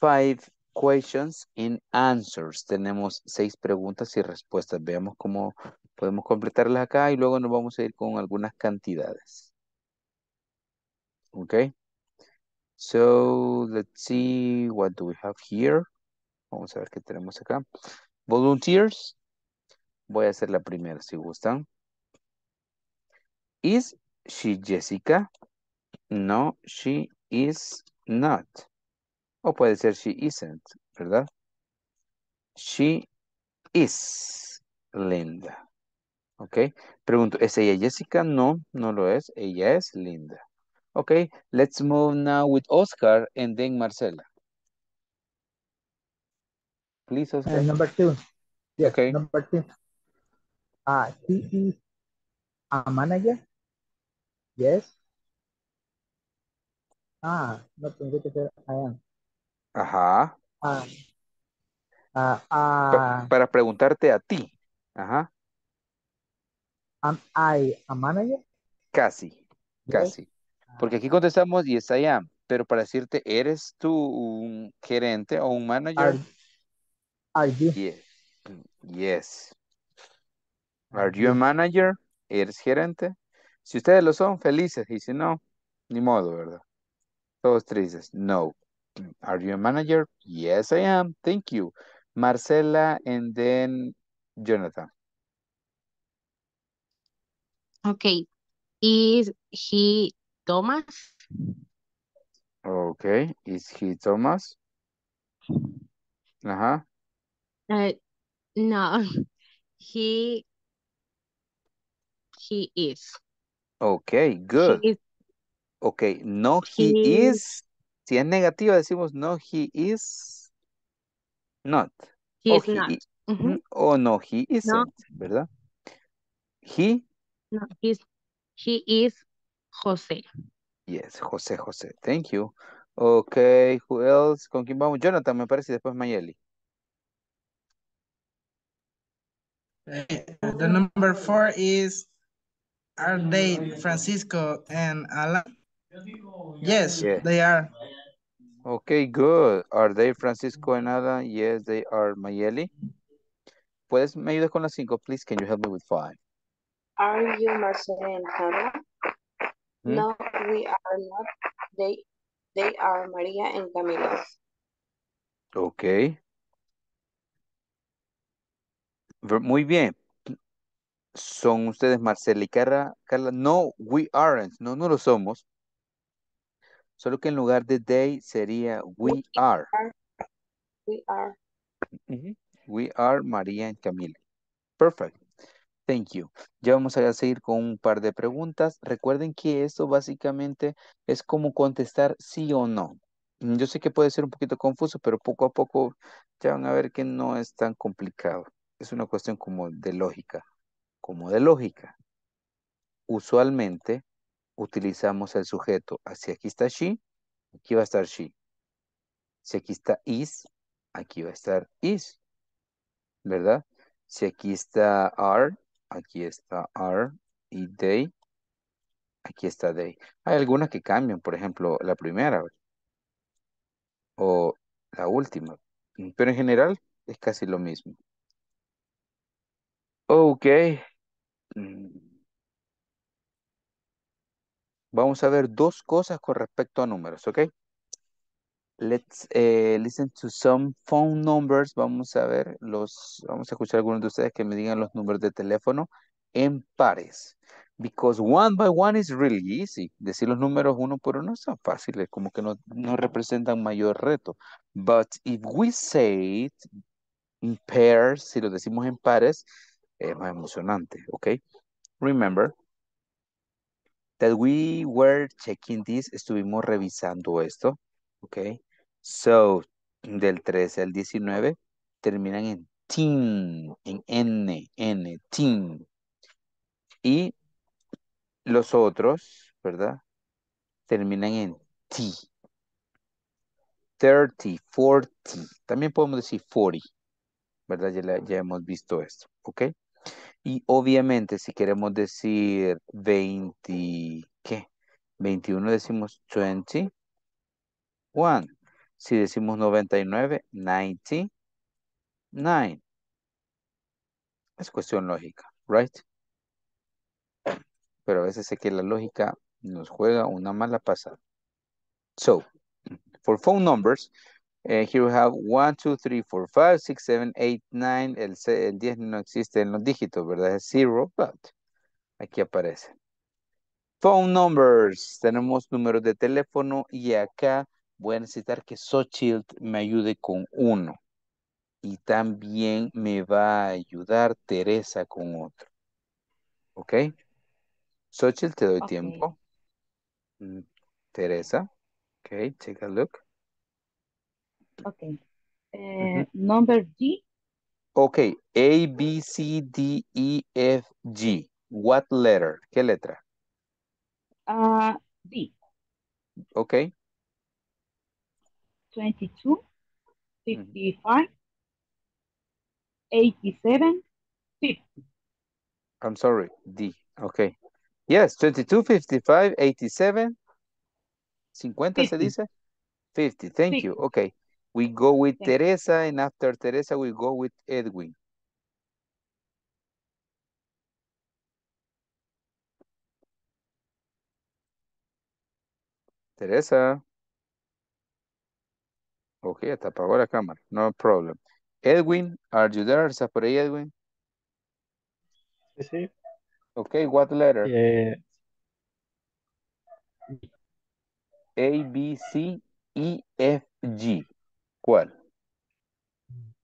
five questions and answers. Tenemos seis preguntas y respuestas. Veamos cómo podemos completarlas acá y luego nos vamos a ir con algunas cantidades. Okay. So let's see what do we have here. Vamos a ver qué tenemos acá. Volunteers. Voy a hacer la primera si gustan. Is she Jessica? No, she is not. O puede ser she isn't, ¿verdad? She is Linda. Ok. Pregunto, ¿es ella Jessica? No, no lo es. Ella es Linda. Ok. Let's move now with Oscar and then Marcela. Please,
Uh,
Oscar.
number two. Yes,
Okay.
number two. Uh, he is a manager. Yes. Ah, no tendría que ser I am.
Ajá.
Ah, ah, ah,
para preguntarte a ti. Ajá.
am I a manager?
Casi. Casi. Porque aquí contestamos yes I am. Pero para decirte, ¿eres tú un gerente o un manager?
Are, are you?
Yes. Yes. Are you a manager? ¿Eres gerente? Si ustedes lo son, felices. Y si no, ni modo, ¿verdad? Todos tristes. No. Are you a manager? Yes, I am. Thank you. Marcela and then Jonathan.
Okay. Is he Thomas?
Okay. Is he Thomas? Ajá.
Uh, no. He he is.
Okay, good.
He is
Okay, no, he
he
is. Si es negativa, decimos no, he is not.
he
O
is
he
not.
O no, he
No,
isn't, ¿verdad? He,
no, he's he is Jose.
yes, José, José. Thank you. Okay, who else? ¿Con quién vamos? Jonathan, me parece, y después Mayeli.
The number four is Are they Francisco and Alan? Yes,
Yeah.
they are.
Okay, good. Are they Francisco and Ada? Yes, they are. Mayeli. ¿Puedes me ayudas con las cinco, please? Can you help me with five?
Are you Marcela and Hannah?
Hmm?
No, we are not. They they are Maria and Camila.
Okay. Muy bien. ¿Son ustedes Marcela y Carla? Carla, no, we aren't. No, no lo somos. Solo que en lugar de they sería we are.
We are.
We are María and Camila. Perfect. Thank you. Ya vamos a seguir con un par de preguntas. Recuerden que esto básicamente es como contestar sí o no. Yo sé que puede ser un poquito confuso, pero poco a poco ya van a ver que no es tan complicado. Es una cuestión como de lógica. Como de lógica. Usualmente utilizamos el sujeto. Si aquí está she, aquí va a estar she. Si aquí está is, aquí va a estar is. ¿Verdad? Si aquí está are, aquí está are y they, aquí está they. Hay algunas que cambian, por ejemplo, la primera o la última, pero en general es casi lo mismo. Ok. Mm, Vamos a ver dos cosas con respecto a números, ¿ok? Let's eh, listen to some phone numbers. Vamos a ver los, vamos a escuchar algunos de ustedes que me digan los números de teléfono en pares. Because one by one is really easy. Decir los números uno por uno es tan fácil, es como que no, no representan mayor reto. But if we say it in pairs, si lo decimos en pares, es más emocionante, ¿ok? Remember that we were checking this, estuvimos revisando esto, ok. So, del 13 al 19 terminan en teen, en N, N, teen. Y los otros, ¿verdad? Terminan en T. 30, 40. También podemos decir 40, ¿verdad? Ya, ya hemos visto esto, ¿ok? Y obviamente si queremos decir 20, ¿qué? 21 decimos 21. Si decimos 99, 99. Es cuestión lógica, right? Pero a veces sé que la lógica nos juega una mala pasada. So, for phone numbers, eh, here we have 1, 2, 3, 4, 5, 6, 7, 8, 9. El, el 10 no existe en los dígitos, ¿verdad? Es 0, but aquí aparece. Phone numbers. Tenemos números de teléfono y acá voy a necesitar que Xochitl me ayude con uno. Y también me va a ayudar Teresa con otro. ¿Ok? Xochitl, te doy
Ok.
tiempo. Mm, Teresa. Ok, take a look.
Okay. Uh, number G,
Ok, A, B, C, D, E, F, G. What letter? ¿Qué letra?
uh, D,
Ok.
22, 55, 87, 50.
I'm sorry, D. Okay. Yes, 22, 55, 87, 50 se dice? 50, thank you. Okay. We go with. Teresa and after Teresa we go with Edwin. Teresa. Ok, hasta apagó la cámara. No problem. Edwin, are you there? ¿Estás por ahí, Edwin?
Sí, sí.
Okay, what letter?
Eh,
A, B, C, E, F, G. ¿Cuál?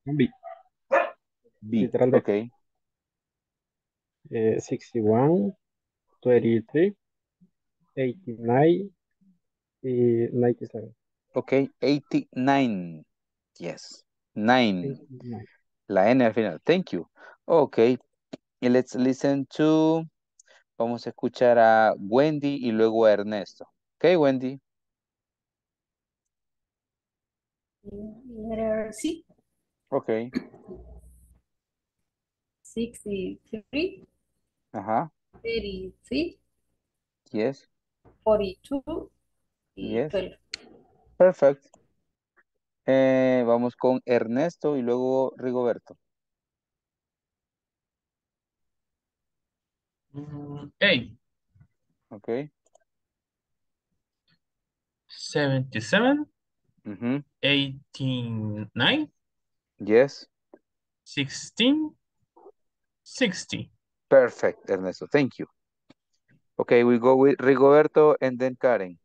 B. B.
Ok.
Eh, 61, 23, 89 y 97.
Ok, 89. Yes. 9.
89.
La N al final. Thank you. Ok. Y let's listen to. Vamos a escuchar a Wendy y luego a Ernesto. Ok, Wendy.
Letter C,
Ok.
63,
Ajá.
33,
Yes.
42 y
Yes.
12.
Perfect. Eh, vamos con Ernesto y luego Rigoberto.
A,
Ok.
77,
Ujú.
89,
Yes.
16, 60.
Perfect, Ernesto. Thank you. Okay, we go with Rigoberto and then Karen.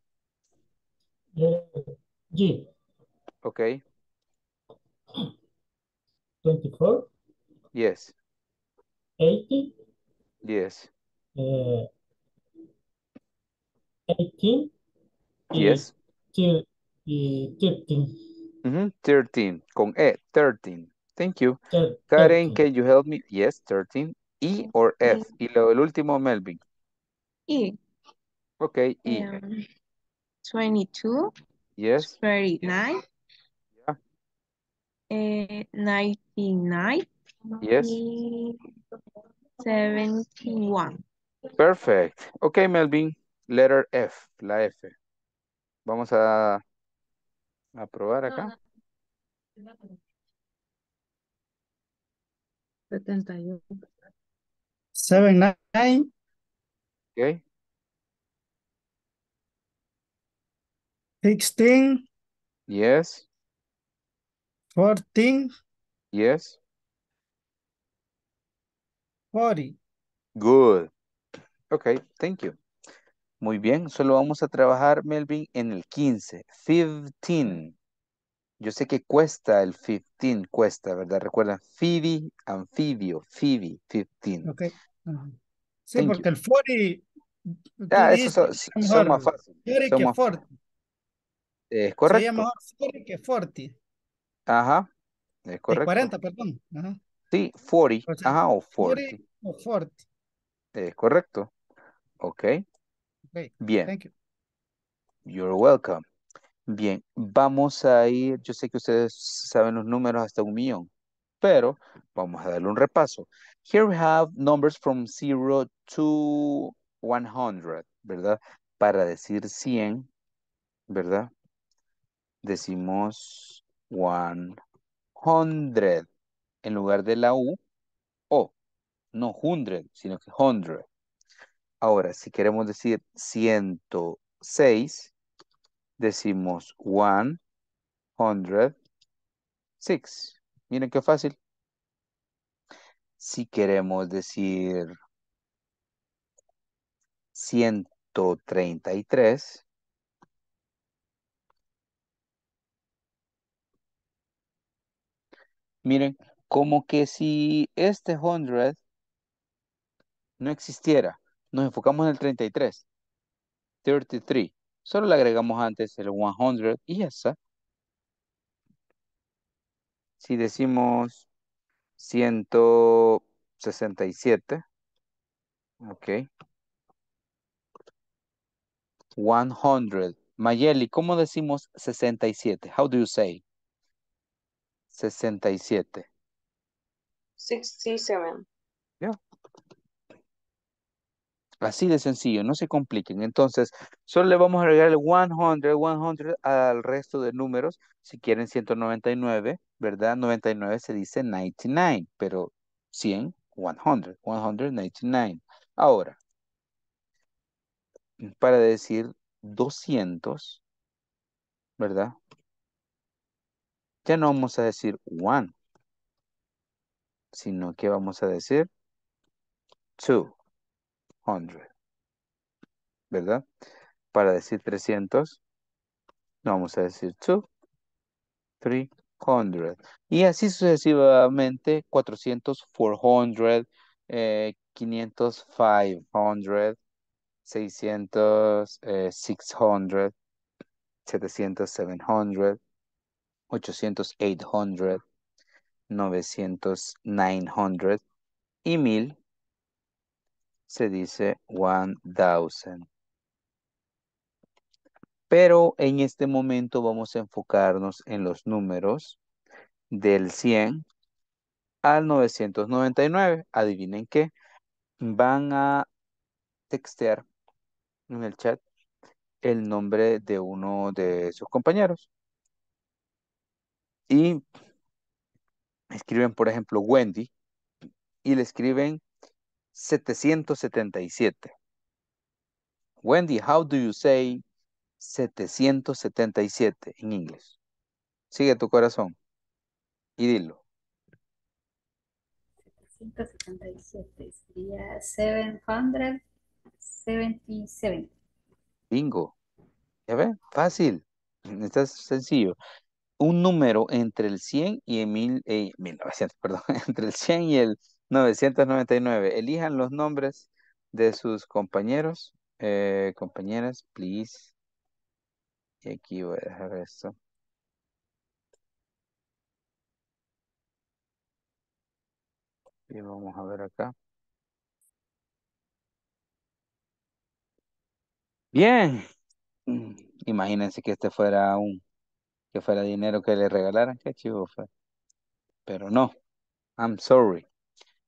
Letter G,
Okay.
24,
Yes.
80,
Yes.
eh, 18
Yes.
til- y 13.
Ujú, 13. Con E. 13. Thank you.
Thir-
Karen,
13.
can you help me? Yes, 13. E or F. Y lo, el último, Melvin.
E.
Okay, E.
Um, 22,
Yes.
39,
Yeah.
eh, 99,
Yes.
y 71.
Perfect. Okay, Melvin. Letter F. La F. Vamos a, a probar acá.
71. 79,
Okay.
16,
Yes.
14,
Yes.
40.
Good. Okay, thank you. Muy bien, solo vamos a trabajar, Melvin, en el 15. 15. Yo sé que cuesta el 15, cuesta, ¿verdad? Recuerdan, Phoebe, anfibio, Phoebe, 15.
Ok. Sí,
Thank
porque el 40 Tú
Ah, esos son,
dijiste
son- son más fáciles.
sorry
Son
que
más
forty.
Es
Sería
correcto.
mejor sorry que forty.
Ajá, es correcto.
40, perdón. Ajá.
Sí, 40.
O sea,
Ajá, o
40
40.
o 40.
Es correcto. Ok.
Okay,
Bien.
thank you.
You're welcome. Bien, vamos a ir, yo sé que ustedes saben los números hasta un millón, pero vamos a darle un repaso. Here we have numbers from 0 to 100, ¿verdad? Para decir 100, ¿verdad? Decimos 100 en lugar de la U, o, no 100, sino que 100. Ahora, si queremos decir 106, decimos 106. Miren qué fácil. Si queremos decir 133, miren, como que si este 100 no existiera, nos enfocamos en el 33, 33. Solo le agregamos antes el 100 y ya. Si decimos 167, ok. 100. Mayeli, ¿cómo decimos 67? How do you say? 67.
67.
Ya. Así de sencillo, no se compliquen. Entonces, solo le vamos a agregar el 100, 100 al resto de números. Si quieren 199, ¿verdad? 99 se dice 99, pero 100, 100, 199. Ahora, para decir 200, ¿verdad? Ya no vamos a decir one, sino que vamos a decir 200, ¿verdad? Para decir 300, no vamos a decir 2, 300. Y así sucesivamente, 400, 400, eh, 500, 500, 600, eh, 600, 700, 700, 800, 800, 900, 900 y 1000 se dice 1000. Pero en este momento vamos a enfocarnos en los números del 100 al 999. Adivinen qué. Van a textear en el chat el nombre de uno de sus compañeros. Y escriben, por ejemplo, Wendy. Y le escriben 777. Wendy, how do you say 777 en inglés? Sigue tu corazón y dilo.
177 sería 777.
Bingo. ¿Ya ven? Fácil. Esto es sencillo. Un número entre el 100 y el mil, eh, 1900, perdón, entre el 100 y el 999. Elijan los nombres de sus compañeros, eh, compañeras, please. Y aquí voy a dejar esto. Y vamos a ver acá. Bien. Imagínense que este fuera un, que fuera dinero que le regalaran, qué chivo fue. Pero no, I'm sorry.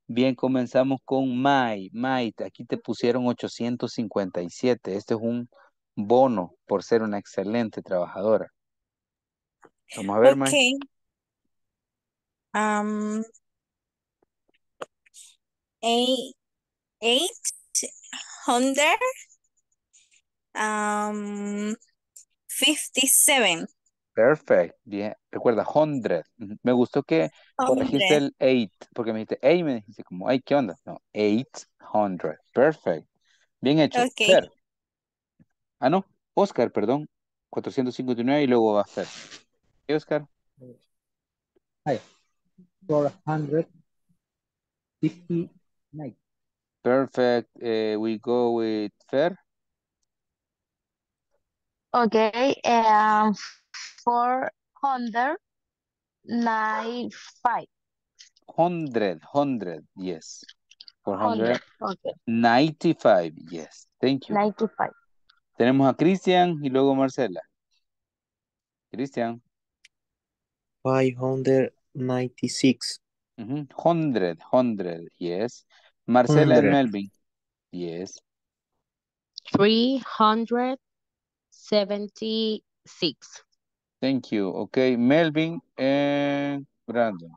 Bien, comenzamos con May. May, aquí te pusieron 857. Este es un bono por ser una excelente trabajadora. Vamos a ver.
Okay. Um, eight, eight hundred.
Perfect. Bien. Recuerda, 100. Ujú. Me gustó que corregiste el 8, porque me dijiste 8, me dijiste como, ay, ¿qué onda? No, 800. Perfect. Bien hecho.
Okay.
Fer. Ah, no. Oscar, perdón. 459 y luego va Fer. ¿Qué, Oscar?
Hi. 459.
Perfect. Uh, we go with Fer.
Okay, um, four hundred nine five.
Hundred, hundred, yes. Four
Hundred, okay,
ninety-five, yes. Thank you.
ninety five.
Tenemos a Cristian y luego Marcela. Cristian.
596.
ujú, Hundred, hundred, yes. Marcela and
Hundred.
Melvin. Yes.
376.
Thank you. Okay, Melvin and Brandon.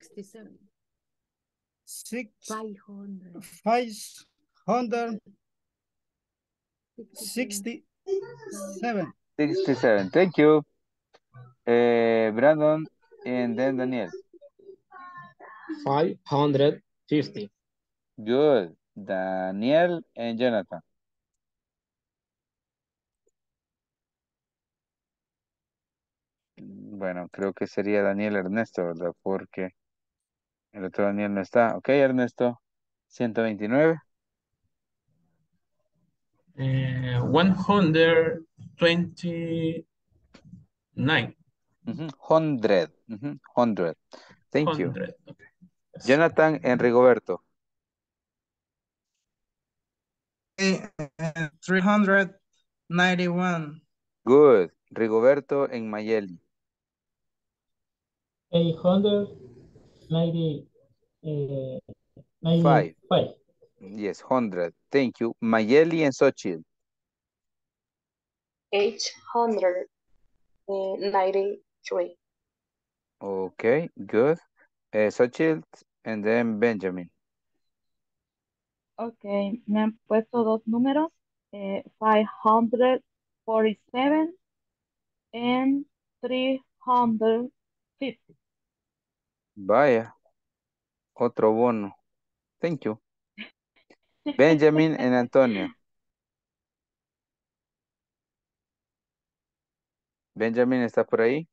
67.
Six,
500.
five hundred sixty-seven.
67. Thank you. Eh, Brandon and then Daniel.
550.
Good. Daniel and Jonathan. Bueno, creo que sería Daniel Ernesto, ¿verdad? Porque el otro Daniel no está. Ok, Ernesto. 129.
Eh, 129.
Ujú, Hundred. ujú, Hundred. Thank you.
100. Okay.
Jonathan and Rigoberto.
Okay, uh, 391.
Good. Rigoberto and Mayeli.
890. Eh,
Five. Yes, hundred. Thank you. Mayeli and Xochitl.
Eight hundred ninety-three.
Okay, good. Uh, Xochitl and then Benjamin.
Ok, me han puesto dos números, eh, 547 and 350.
Vaya. Otro bono. Thank you. Benjamin and Antonio. Benjamin, ¿está por ahí?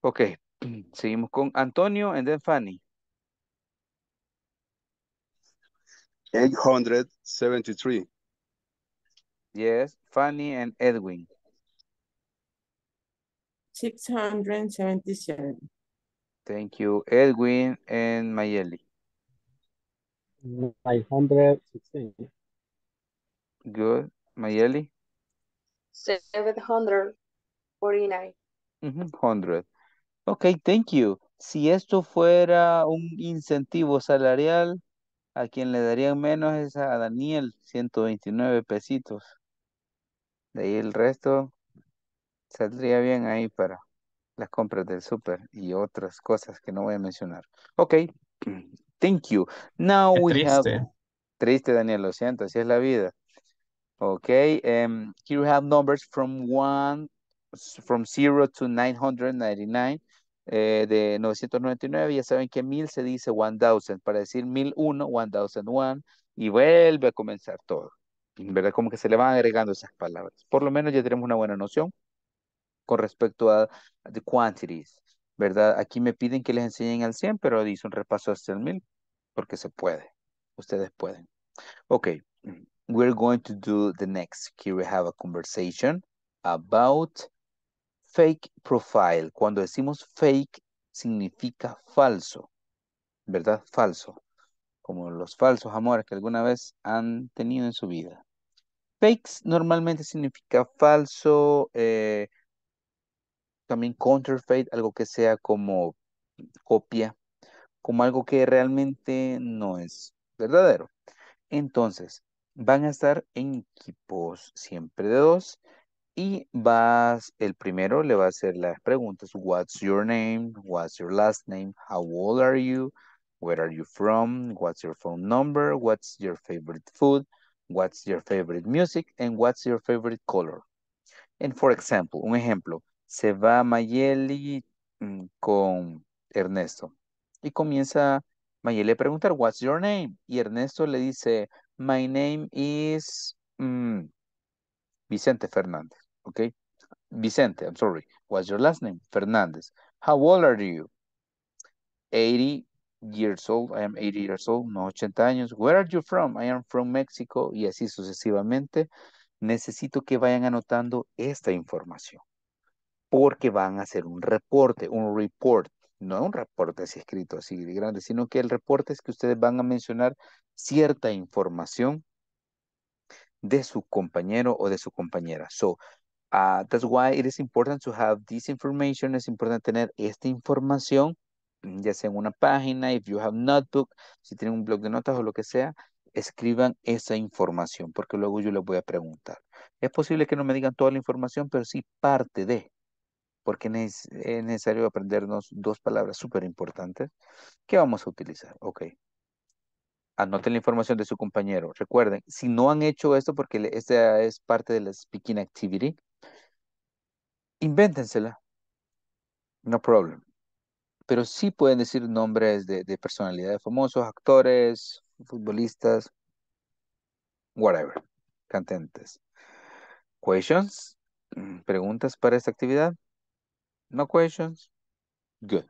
Ok. Seguimos con Antonio and then Fanny.
873.
Yes, Fanny and Edwin.
677.
Thank you. Edwin and Mayeli.
916.
Good. Mayeli.
Seven hundred forty-nine.
Ujú, 100. Ok, thank you. Si esto fuera un incentivo salarial, a quien le darían menos es a Daniel, 129 pesitos. De ahí el resto saldría bien ahí para las compras del súper y otras cosas que no voy a mencionar. Ok, thank you. Now
Qué
we have...
triste.
Triste, Daniel, lo siento, así es la vida. Okay, um, here we have numbers from one, from zero to 999. Eh, de 999, ya saben que 1000 se dice 1000, para decir 1001, 1001, y vuelve a comenzar todo. ¿Verdad? Como que se le van agregando esas palabras. Por lo menos ya tenemos una buena noción con respecto a the quantities, ¿verdad? Aquí me piden que les enseñen al 100, pero hice un repaso hasta el 1000, porque se puede. Ustedes pueden. Okay, we're going to do the next. Here we have a conversation about fake profile. Cuando decimos fake, significa falso, ¿verdad? Falso. Como los falsos amores que alguna vez han tenido en su vida. Fakes normalmente significa falso, eh, también counterfeit, algo que sea como copia, como algo que realmente no es verdadero. Entonces, van a estar en equipos siempre de dos y vas, el primero le va a hacer las preguntas, what's your name, what's your last name, how old are you, where are you from, what's your phone number, what's your favorite food, what's your favorite music, and what's your favorite color. And for example, un ejemplo, se va Mayeli mm, con Ernesto y comienza Mayeli a preguntar, what's your name? Y Ernesto le dice, my name is mm, Vicente Fernández, ¿ok? Vicente, I'm sorry. What's your last name? Fernández. How old are you? 80 years old. I am 80 years old. No, 80 años. Where are you from? I am from Mexico. Y así sucesivamente. Necesito que vayan anotando esta información. Porque van a hacer un reporte, un report. No un reporte así escrito así de grande, sino que el reporte es que ustedes van a mencionar cierta información de su compañero o de su compañera. So, uh, that's why it is important to have this information. Es importante tener esta información, ya sea en una página, if you have notebook, si tienen un blog de notas o lo que sea, escriban esa información, porque luego yo les voy a preguntar. Es posible que no me digan toda la información, pero sí parte de, porque es, es necesario aprendernos dos palabras súper importantes que vamos a utilizar. Ok. Anoten la información de su compañero. Recuerden, si no han hecho esto, porque esta es parte de la speaking activity, invéntensela. No problem. Pero sí pueden decir nombres de, de personalidades famosos, actores, futbolistas, whatever, cantantes. Questions? Mm, ¿Preguntas para esta actividad? No questions? Good.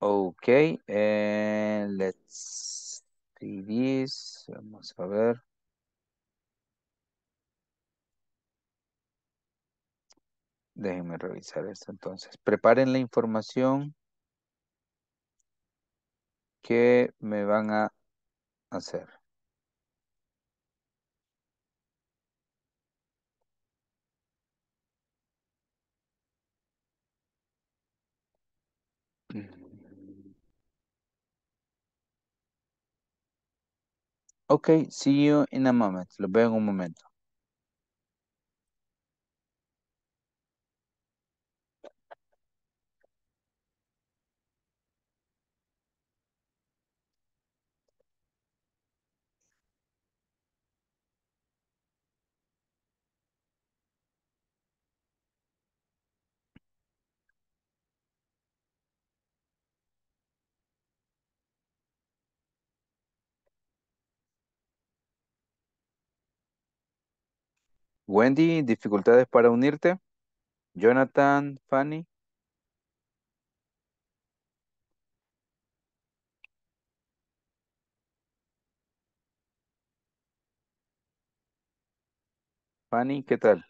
Okay, and let's see this. Vamos a ver. Déjenme revisar esto entonces. Preparen la información que me van a hacer. Ok, see you in a moment. Lo veo en un momento. Wendy, dificultades para unirte. Jonathan, Fanny. Fanny, ¿qué tal?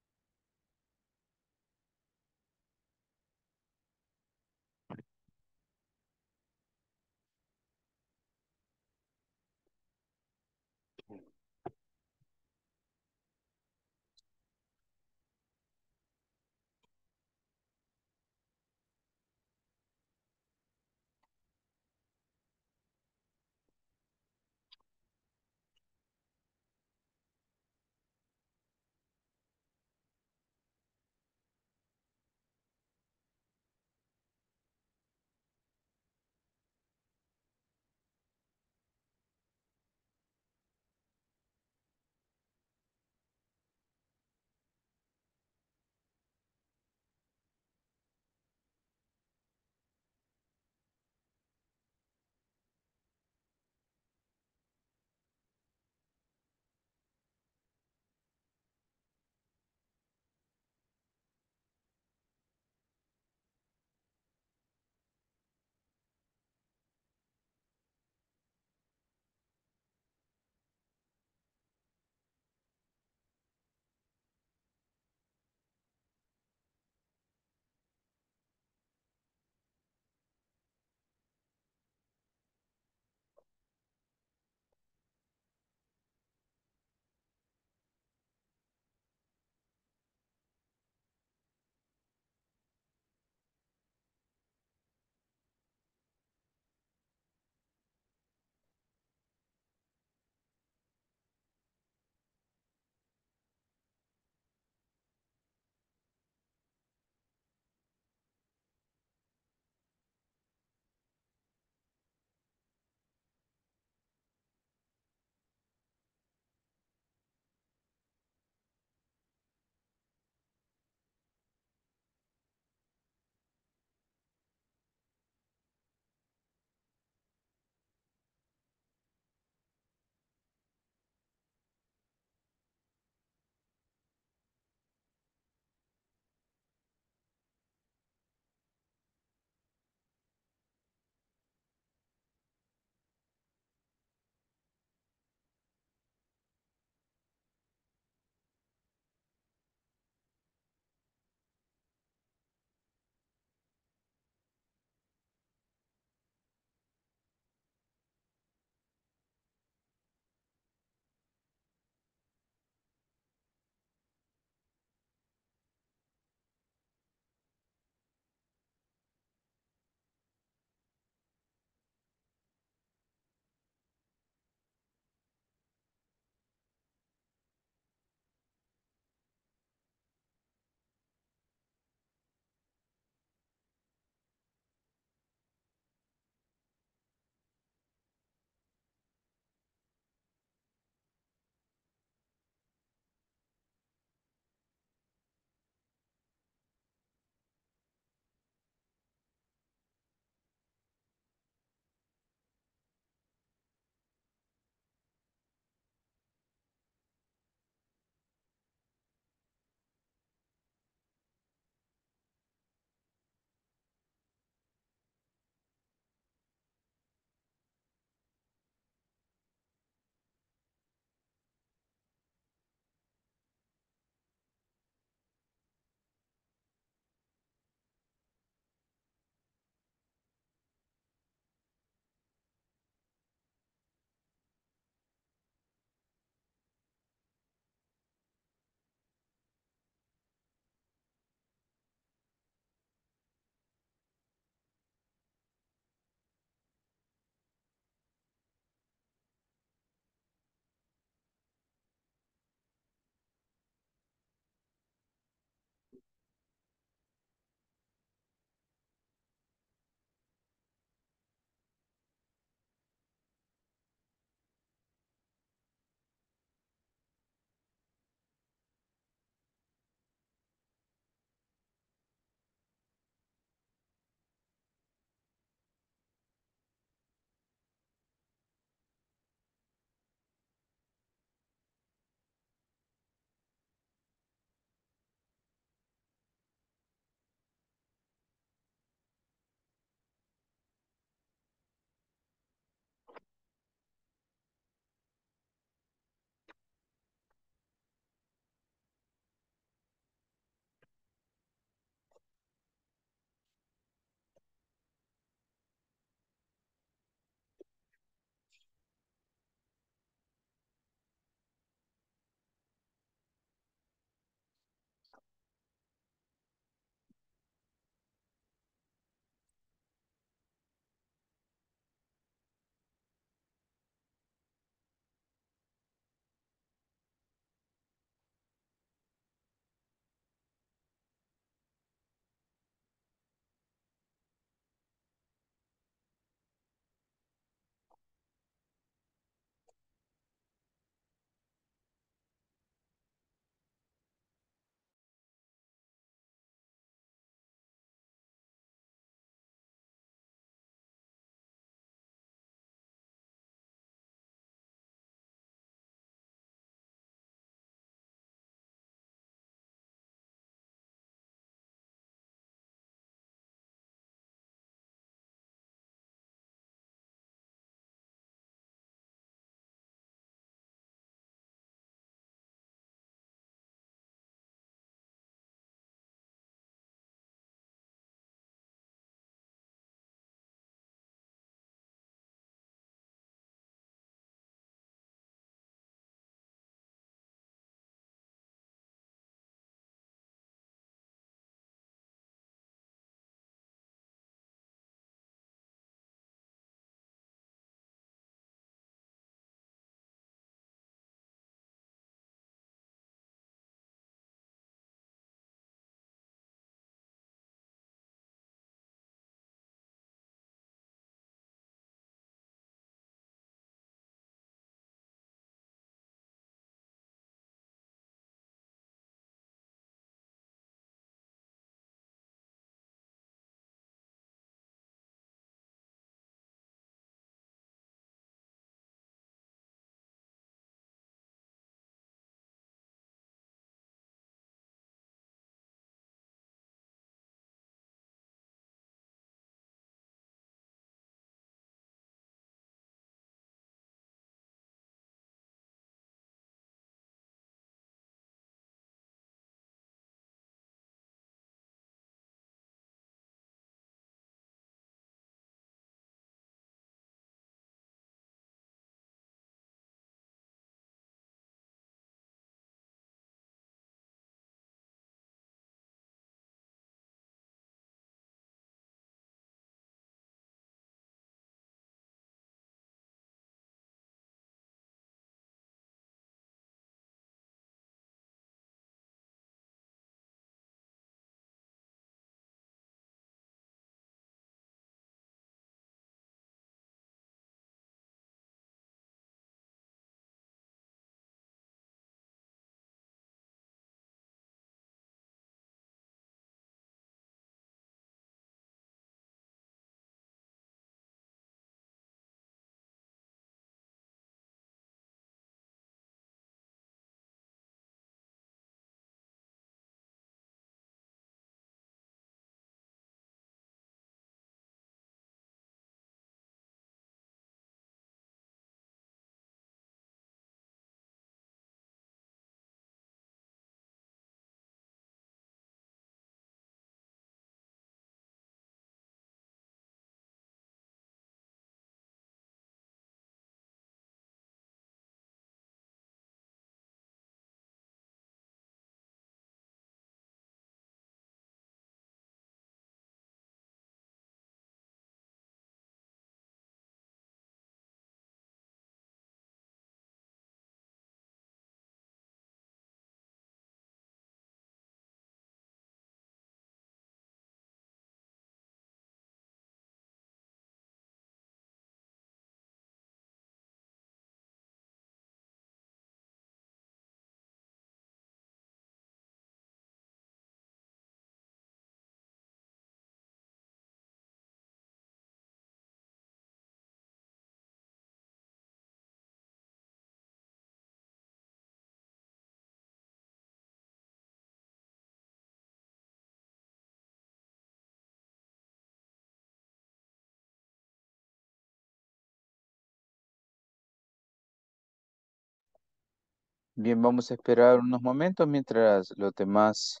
Bien, vamos a esperar unos momentos mientras los demás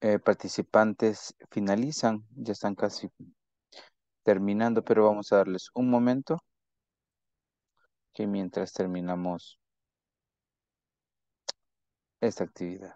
eh, participantes finalizan. Ya están casi terminando, pero vamos a darles un momento. Que mientras terminamos esta actividad.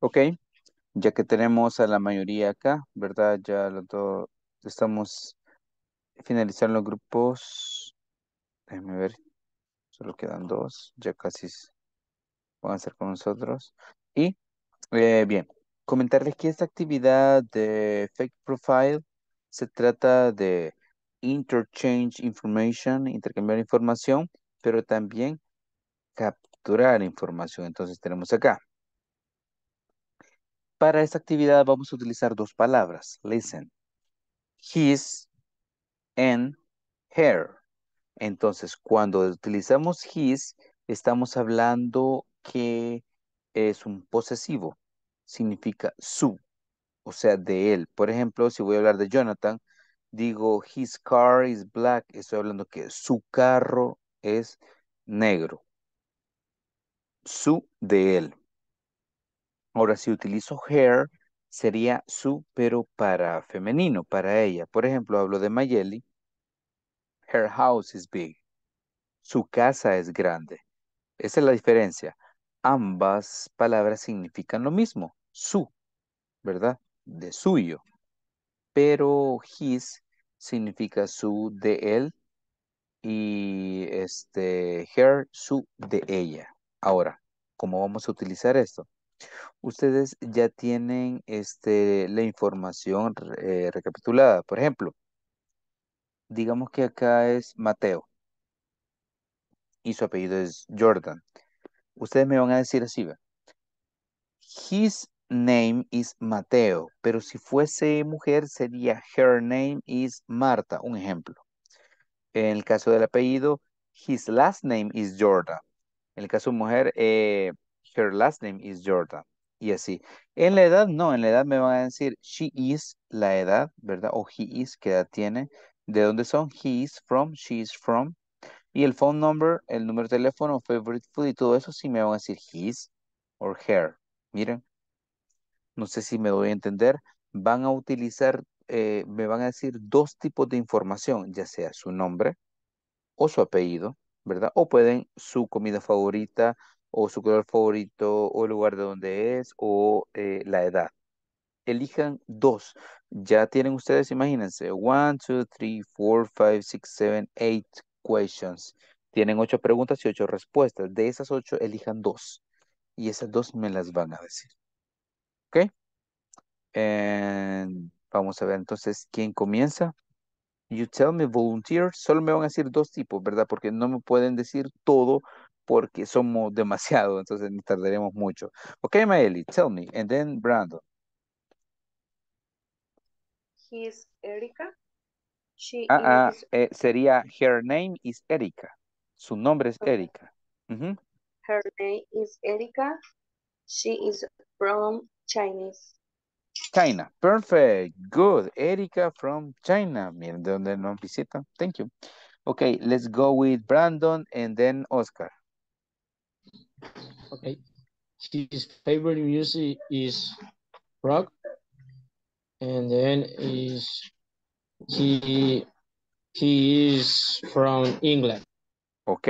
Ok, ya que tenemos a la mayoría acá, ¿verdad? Ya los dos estamos finalizando los grupos. Déjenme ver, solo quedan dos, ya casi van a ser con nosotros. Y eh, bien, comentarles que esta actividad de Fake Profile se trata de interchange information, intercambiar información, pero también capturar información. Entonces tenemos acá. Para esta actividad vamos a utilizar dos palabras. Listen. His and her. Entonces, cuando utilizamos his, estamos hablando que es un posesivo. Significa su, o sea, de él. Por ejemplo, si voy a hablar de Jonathan, digo his car is black. Estoy hablando que su carro es negro. Su de él. Ahora, si utilizo her, sería su, pero para femenino, para ella. Por ejemplo, hablo de Mayeli. Her house is big. Su casa es grande. Esa es la diferencia. Ambas palabras significan lo mismo. Su, ¿verdad? De suyo. Pero his significa su de él y este her su de ella. Ahora, ¿cómo vamos a utilizar esto? Ustedes ya tienen este, la información eh, recapitulada. Por ejemplo, digamos que acá es Mateo y su apellido es Jordan. Ustedes me van a decir así. His name is Mateo, pero si fuese mujer sería her name is Marta, un ejemplo. En el caso del apellido, his last name is Jordan. En el caso de mujer, eh, her last name is Jordan. Y así. En la edad, no, en la edad me van a decir she is, la edad, ¿verdad? O he is, ¿qué edad tiene? ¿De dónde son? He is from, she is from. Y el phone number, el número de teléfono, favorite food y todo eso, sí me van a decir his or her. Miren, no sé si me doy a entender. Van a utilizar, eh, me van a decir dos tipos de información, ya sea su nombre o su apellido, ¿verdad? O pueden su comida favorita o su color favorito o el lugar de donde es o eh, la edad. Elijan dos. Ya tienen ustedes, imagínense, one, two, three, four, five, six, seven, eight questions. Tienen ocho preguntas y ocho respuestas. De esas ocho, elijan dos. Y esas dos me las van a decir. ¿Ok? And vamos a ver entonces quién comienza. You tell me volunteer, solo me van a decir dos tipos, ¿verdad? Porque no me pueden decir todo porque somos demasiado, entonces nos tardaremos mucho. Ok, Maeli, tell me, and then Brandon.
He's Erica. She
Ah, ah,
is
eh, sería her name is Erika. Su nombre es Erika.
Her name is Erica. She is from Chinese.
China. Perfect. Good. Erika from China. Miren de dónde nos visitan. Thank you. Okay, let's go with Brandon and then Oscar.
Okay. His favorite music is rock. And then is he he is from England.
Ok,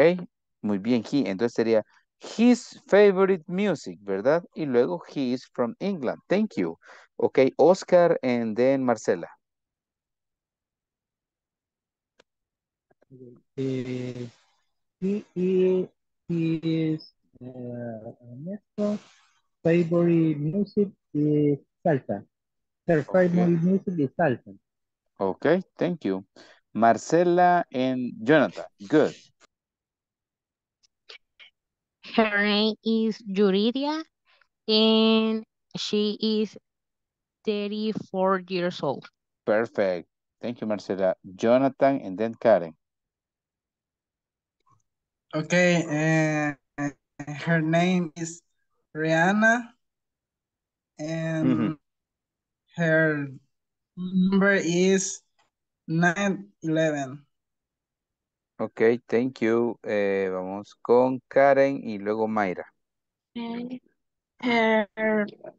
muy bien, he. Entonces sería his favorite music, ¿verdad? Y luego he is from England. Thank you. Ok, Oscar and then Marcela.
Eh, he is, he is uh, Ernesto favorite music is salsa. Her favorite music is salsa.
Ok, thank you. Marcela and Jonathan. Good.
Her name is Yuridia and she is 34 years old.
Perfect. Thank you, Marcela. Jonathan and then Karen.
Okay, uh, her name is Rihanna and her number is 911.
Ok, thank you. Eh, vamos con Karen y luego Mayra.
And her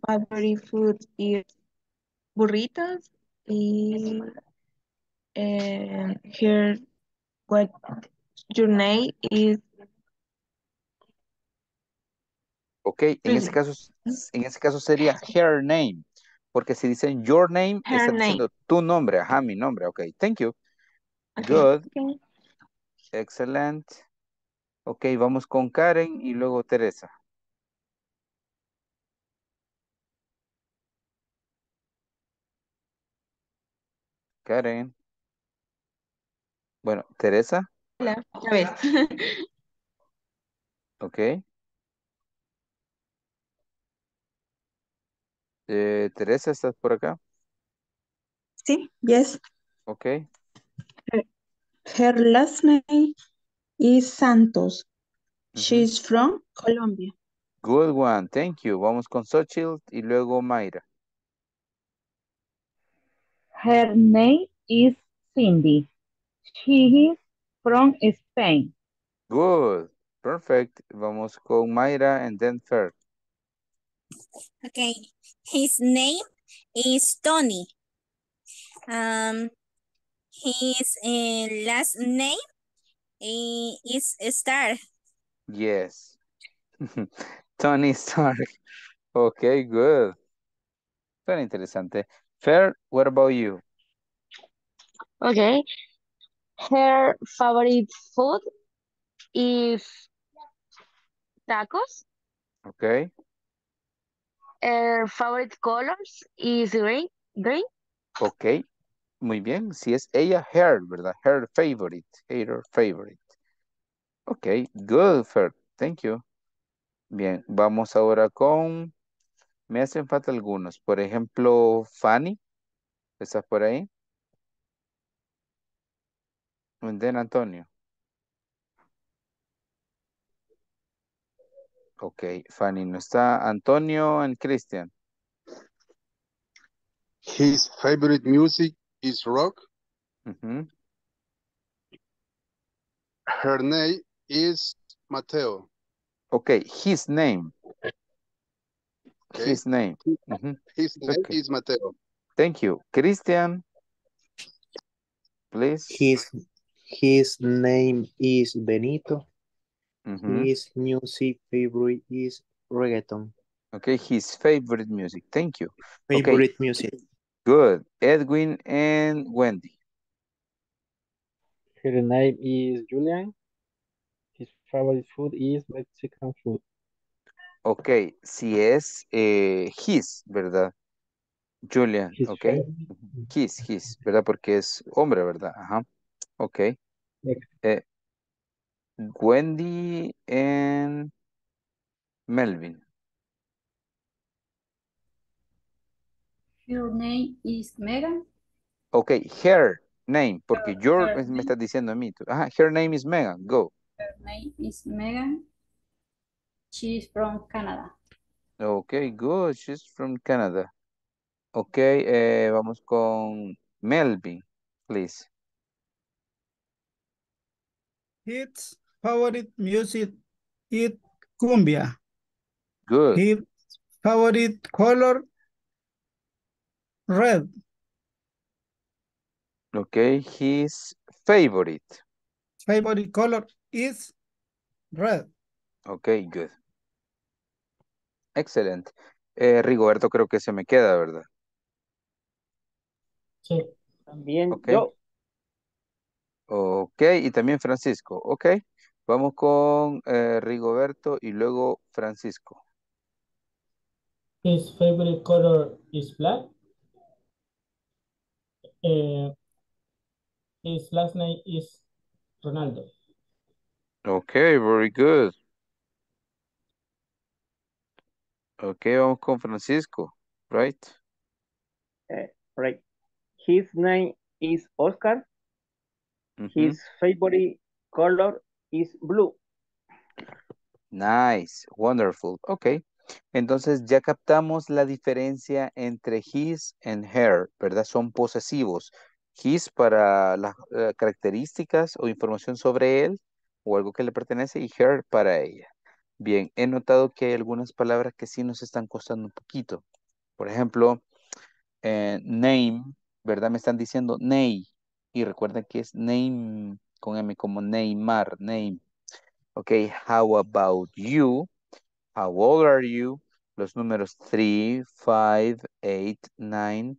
favorite food is burritos. Y, and her what your name is
Ok, en ese caso, en ese caso sería her name. Porque si dicen your name,
Her
están
name.
diciendo tu nombre. Ajá, mi nombre. Ok, thank you.
Okay,
Good.
okay.
Excellent. Ok, vamos con Karen y luego Teresa. Karen. Bueno, Teresa.
Hola, otra vez.
Ok. Eh, Teresa, ¿estás por acá?
Sí, yes.
Ok.
Her last name is Santos. She's from Colombia.
Good one. Thank you. Vamos con Xochitl y luego Mayra.
Her name is Cindy. She is from Spain.
Good. Perfect. Vamos con Mayra and then Fer.
Okay. His name is Tony. Um, his uh, last name eh, is Star.
Yes. Tony Stark. Okay, good. Very interesante. Fair, what about you?
Okay. Her favorite food is tacos.
Okay.
Her favorite colors is green. Green.
Ok. Muy bien. Si es ella, her, ¿verdad? Her favorite. Her favorite. Ok. Good, Fer. Thank you. Bien. Vamos ahora con... Me hacen falta algunos. Por ejemplo, Fanny. ¿Estás por ahí? And then Antonio. Ok. Fanny no está. Antonio and Christian.
His favorite music is rock.
Ujú.
Her name is Mateo.
Ok. His name.
Okay.
His name. Ujú.
His name
Okay.
is Mateo.
Thank you. Christian. Please.
His his name is Benito. His music favorite is reggaeton.
Okay, his favorite music. Thank you. Okay,
Favorite music.
good. Edwin and Wendy.
Her name is Julian. His favorite food is Mexican food.
Okay, si es eh, his, ¿verdad? Julian,
His
Ujú. His, his, ¿verdad? Porque es hombre, ¿verdad? Ajá. Okay.
Next.
Eh, Wendy and Melvin.
Her name is Megan.
Okay, her name, porque
Her-
your
her
es- me
name.
estás diciendo a mí. tú. Ajá, her name is Megan. Go.
Her name is Megan. She's from Canada.
Okay, good. She's from Canada. Ok, eh, vamos con Melvin, please.
His favorite music is cumbia.
Good.
His favorite color red.
Okay, his favorite.
Favorite color is red.
Okay, good. Excelente. Eh, Rigoberto creo que se me queda, ¿verdad?
Sí.
También
Ok.
yo.
Ok, y también Francisco. Ok, vamos con eh, Rigoberto y luego Francisco.
His favorite color is black. Eh, his last name is Ronaldo.
Okay, very good. Ok, vamos con Francisco, right?
eh, right. His name is Oscar. His favorite color is blue.
Nice, wonderful. Ok, entonces ya captamos la diferencia entre his and her, ¿verdad? Son posesivos. His para las eh, características o información sobre él o algo que le pertenece y her para ella. Bien, he notado que hay algunas palabras que sí nos están costando un poquito. Por ejemplo, eh, name, ¿verdad? Me están diciendo ney y recuerden que es name con M como Neymar, name. Ok, how about you? How old are you? Los números 3, 5, 8, 9,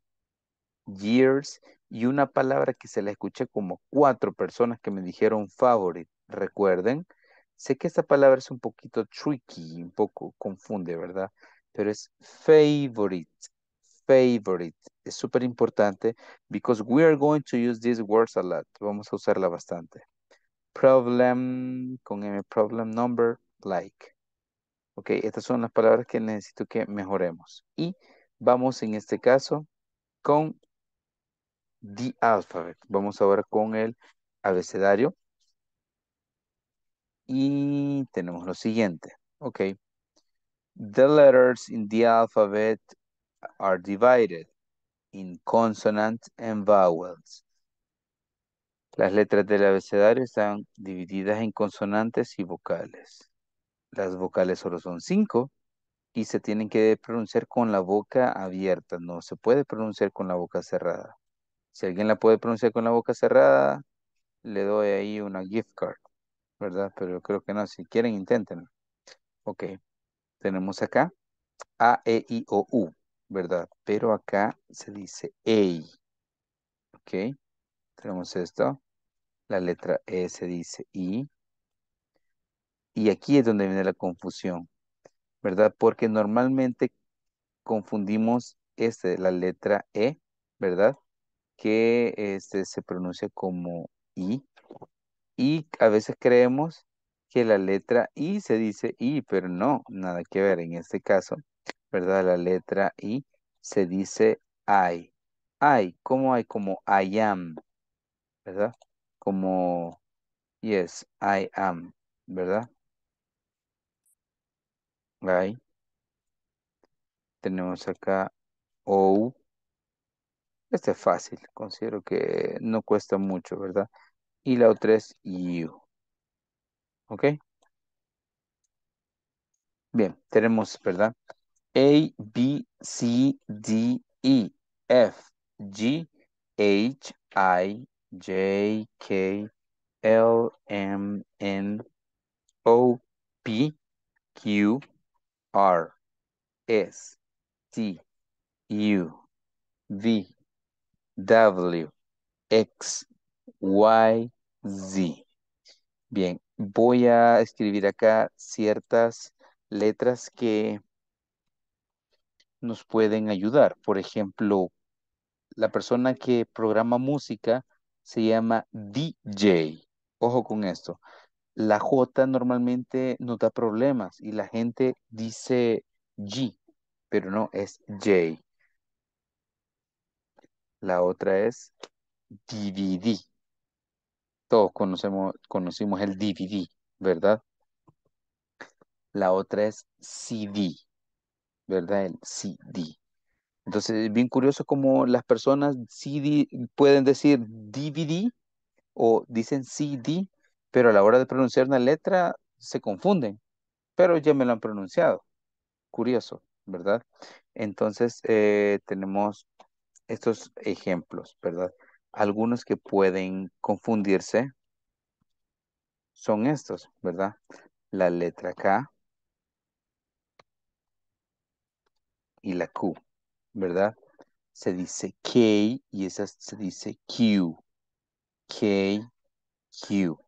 years. Y una palabra que se la escuché como cuatro personas que me dijeron favorite. Recuerden, sé que esta palabra es un poquito tricky, un poco confunde, ¿verdad? Pero es favorite. Favorite. Es súper importante because we are going to use these words a lot. Vamos a usarla bastante. Problem, con M, problem number, like. Ok, estas son las palabras que necesito que mejoremos. Y vamos en este caso con the alphabet. Vamos ahora con el abecedario. Y tenemos lo siguiente. Ok. The letters in the alphabet are divided in consonant and vowels. Las letras del abecedario están divididas en consonantes y vocales. Las vocales solo son cinco y se tienen que pronunciar con la boca abierta. No se puede pronunciar con la boca cerrada. Si alguien la puede pronunciar con la boca cerrada, le doy ahí una gift card, ¿verdad? Pero creo que no. Si quieren, inténtenlo. Ok. Tenemos acá A, E, I, O, U, ¿verdad? Pero acá se dice EI. Ok. Tenemos esto. La letra E se dice I. Y aquí es donde viene la confusión, ¿verdad? Porque normalmente confundimos este, la letra E, ¿verdad? Que este, se pronuncia como I. Y a veces creemos que la letra I se dice I, pero no, nada que ver. En este caso, ¿verdad? La letra I se dice I. I, como hay? Como I am, ¿verdad? Como, yes, I am, ¿verdad? I. Tenemos acá O. Este es fácil, considero que no cuesta mucho, ¿verdad? Y la otra es you. ¿Ok? Bien, tenemos, ¿verdad? A, B, C, D, E, F, G, H, I, J, K, L, M, N, O, P, Q, R, S, T, U, V, W, X, Y, Z. Bien, voy a escribir acá ciertas letras que nos pueden ayudar. Por ejemplo, la persona que programa música se llama DJ. Ojo con esto. La J normalmente nos da problemas y la gente dice G, pero no es J. La otra es DVD. Todos conocemos, conocimos el DVD, ¿verdad? La otra es CD, ¿verdad? El CD. Entonces, es bien curioso cómo las personas pueden decir DVD o dicen CD, pero a la hora de pronunciar una letra se confunden, pero ya me lo han pronunciado. Curioso, ¿verdad? Entonces, eh, tenemos estos ejemplos, ¿verdad? Algunos que pueden confundirse son estos, ¿verdad? La letra K y la Q, ¿verdad? Se dice K y esa se dice Q. K, Q.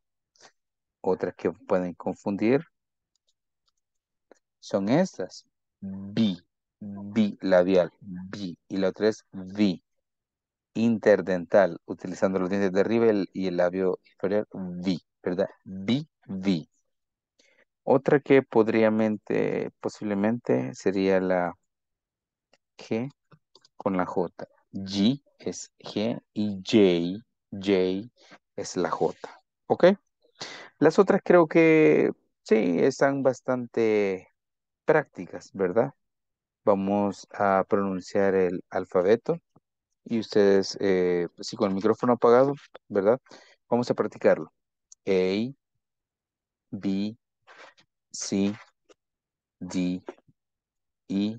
Otras que pueden confundir son estas. B, B labial, B. Y la otra es V, interdental, utilizando los dientes de arriba y el, labio inferior, V, ¿verdad? B, V. Otra que podríamente, posiblemente, sería la G con la J. G es G y J, J es la J. ¿Ok? Las otras creo que sí, están bastante prácticas, ¿verdad? Vamos a pronunciar el alfabeto y ustedes, eh, sí, con el micrófono apagado, ¿verdad? Vamos a practicarlo. A, B, C, D, E,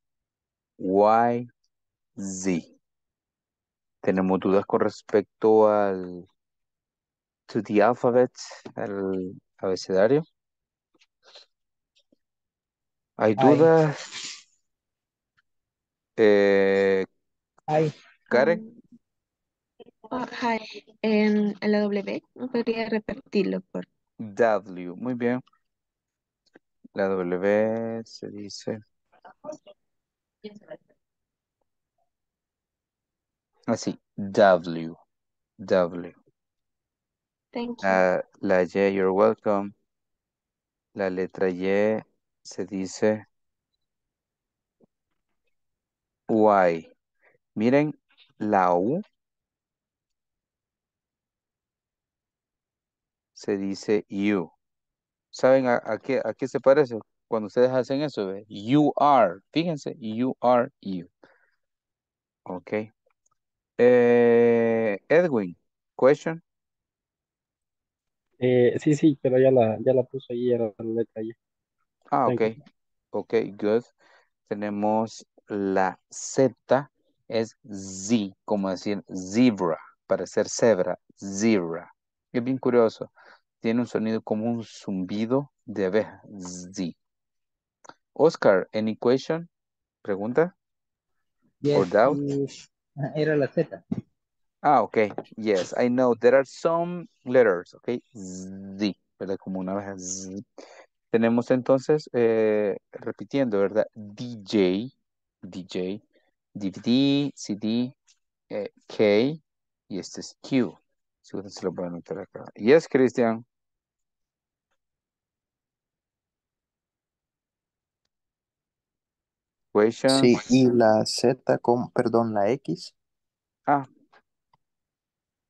Y, Z. ¿Tenemos dudas con respecto al to the alphabet, al abecedario? ¿Hay
Ay.
dudas? Eh,
Ay,
Karen,
Oh, hi. En, en la W, ¿me podría repetirlo? Por...
W, muy bien. La W se dice así, W, W.
Thank you.
La, la Y, you're welcome. La letra Y se dice Y. Miren, la U se dice U. ¿Saben a, a qué, a qué se parece cuando ustedes hacen eso? ve? You are. Fíjense, you are you. Ok. Eh, Edwin, question.
Eh, sí, sí, pero ya la, ya la puso ahí, era la letra Y.
Ah,
Thank
ok.
you.
Ok, good. Tenemos la Z, es Z, como decir zebra, para ser cebra, zebra. Es bien curioso. Tiene un sonido como un zumbido de abeja, Z. Oscar, any question? ¿Pregunta? Or
yes,
doubt?
is- era la Z.
Ah, ok. Yes, I know. There are some letters, ok. Z, ¿verdad? Como una abeja. Z. Tenemos entonces, eh, repitiendo, ¿verdad? DJ, DJ, DVD, CD, eh, K, y este es Q. Se lo pueden anotar acá. Yes, Cristian.
Sí, y la Z con, perdón, la X.
Ah.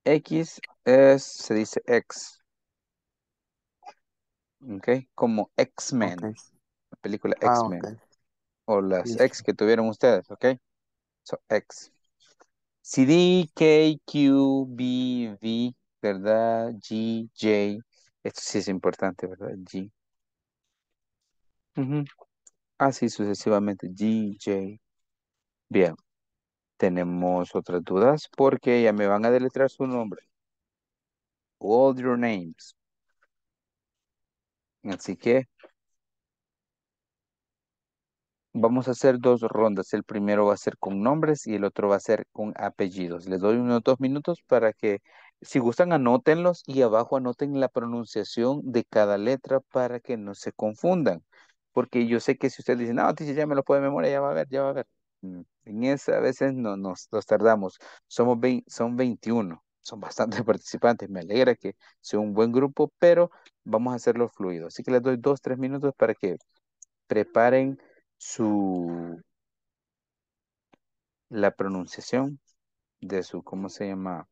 X es, se dice X. Ok, como X-Men. La película
Ah,
X-Men. O las
Yes.
X que tuvieron ustedes, ok. So, X. CD, K, Q, B, V, ¿verdad? G, J. Esto sí es importante, ¿verdad? G. Ujú. Así sucesivamente. G, J. Bien. Tenemos otras dudas porque ya me van a deletrear su nombre. All your names. Así que vamos a hacer dos rondas. El primero va a ser con nombres y el otro va a ser con apellidos. Les doy unos dos minutos para que, si gustan, anótenlos y abajo anoten la pronunciación de cada letra para que no se confundan. Porque yo sé que si ustedes dicen, no, teacher, ya me lo puede de memoria, ya va a ver, ya va a ver. Mm, En esa a veces no nos, tardamos. Somos vein- son 21. Son bastantes participantes. Me alegra que sea un buen grupo, pero vamos a hacerlo fluido. Así que les doy dos, tres minutos para que preparen su la pronunciación de su, ¿cómo se llama?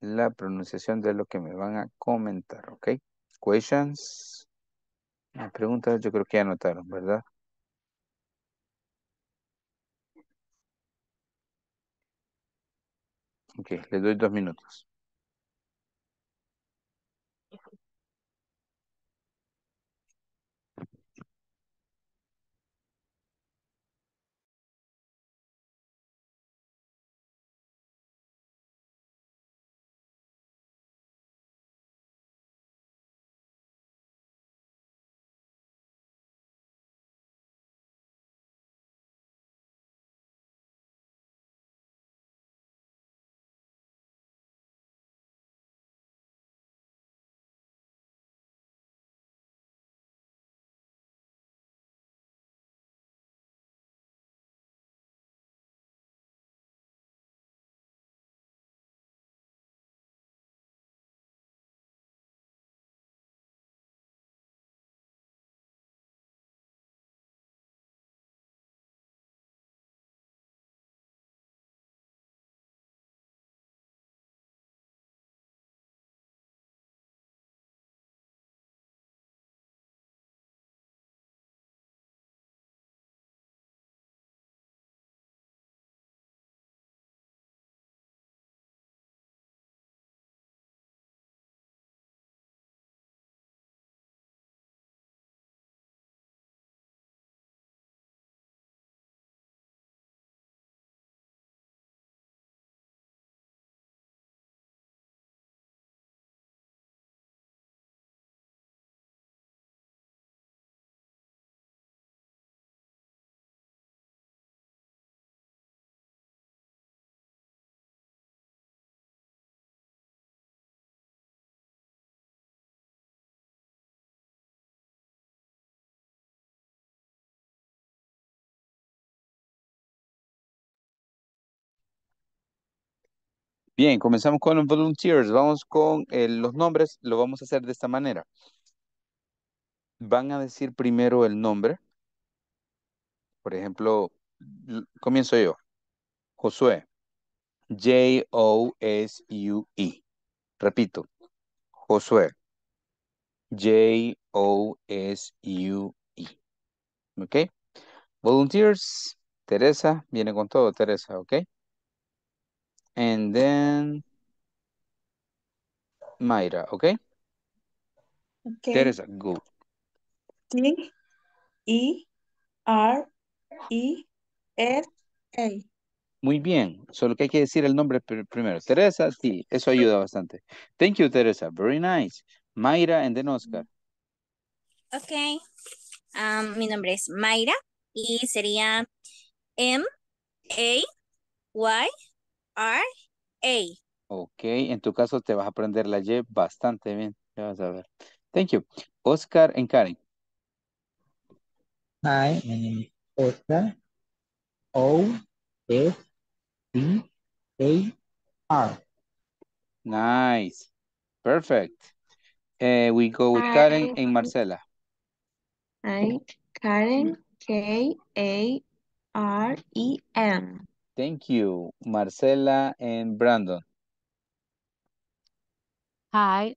La pronunciación de lo que me van a comentar, ¿ok? Questions. Las preguntas yo creo que ya anotaron, ¿verdad? Ok, les doy dos minutos. Bien, comenzamos con los volunteers. Vamos con eh, los nombres. Lo vamos a hacer de esta manera. Van a decir primero el nombre. Por ejemplo, comienzo yo. Josué. J-O-S-U-E. Repito. Josué. J-O-S-U-E. ¿Ok? Volunteers. Teresa. Viene con todo, Teresa. ¿Ok? And then Mayra. ¿Ok?
Okay.
Teresa, go.
T E R E S A.
Muy bien, solo que hay que decir el nombre pr- primero. Teresa, sí, eso ayuda bastante. Thank you, Teresa. Very nice. Mayra and then Oscar.
Ok. Am, mi nombre es Mayra y sería M A Y R A.
Ok, en tu caso te vas a aprender la Y bastante bien. Ya vas a ver. Thank you. Oscar and Karen.
Hi, my name is Oscar. O S C A R.
Nice. Perfect. Eh, we go with
Hi.
Karen and Marcela.
Hi, Karen, K-A-R-E-N.
Thank you. Marcela and Brandon.
Hi,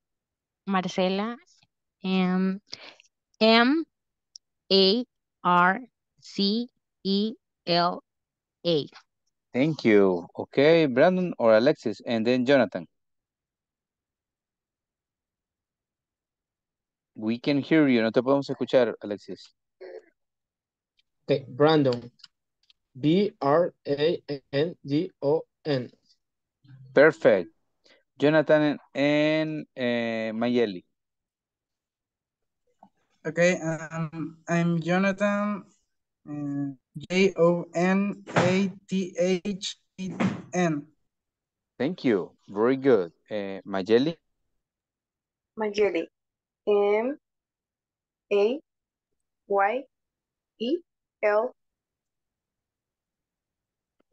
Marcela. M M A R C E L A.
Thank you. Okay, Brandon or Alexis and then Jonathan. We can hear you. No te podemos escuchar, Alexis.
Okay, Brandon. B-R-A-N-D-O-N.
Perfect. Jonathan and eh, Mayeli.
Okay, um, I'm Jonathan. uh, J O N A T H E N.
Thank you. Very good. Eh, Mayeli.
Mayeli. M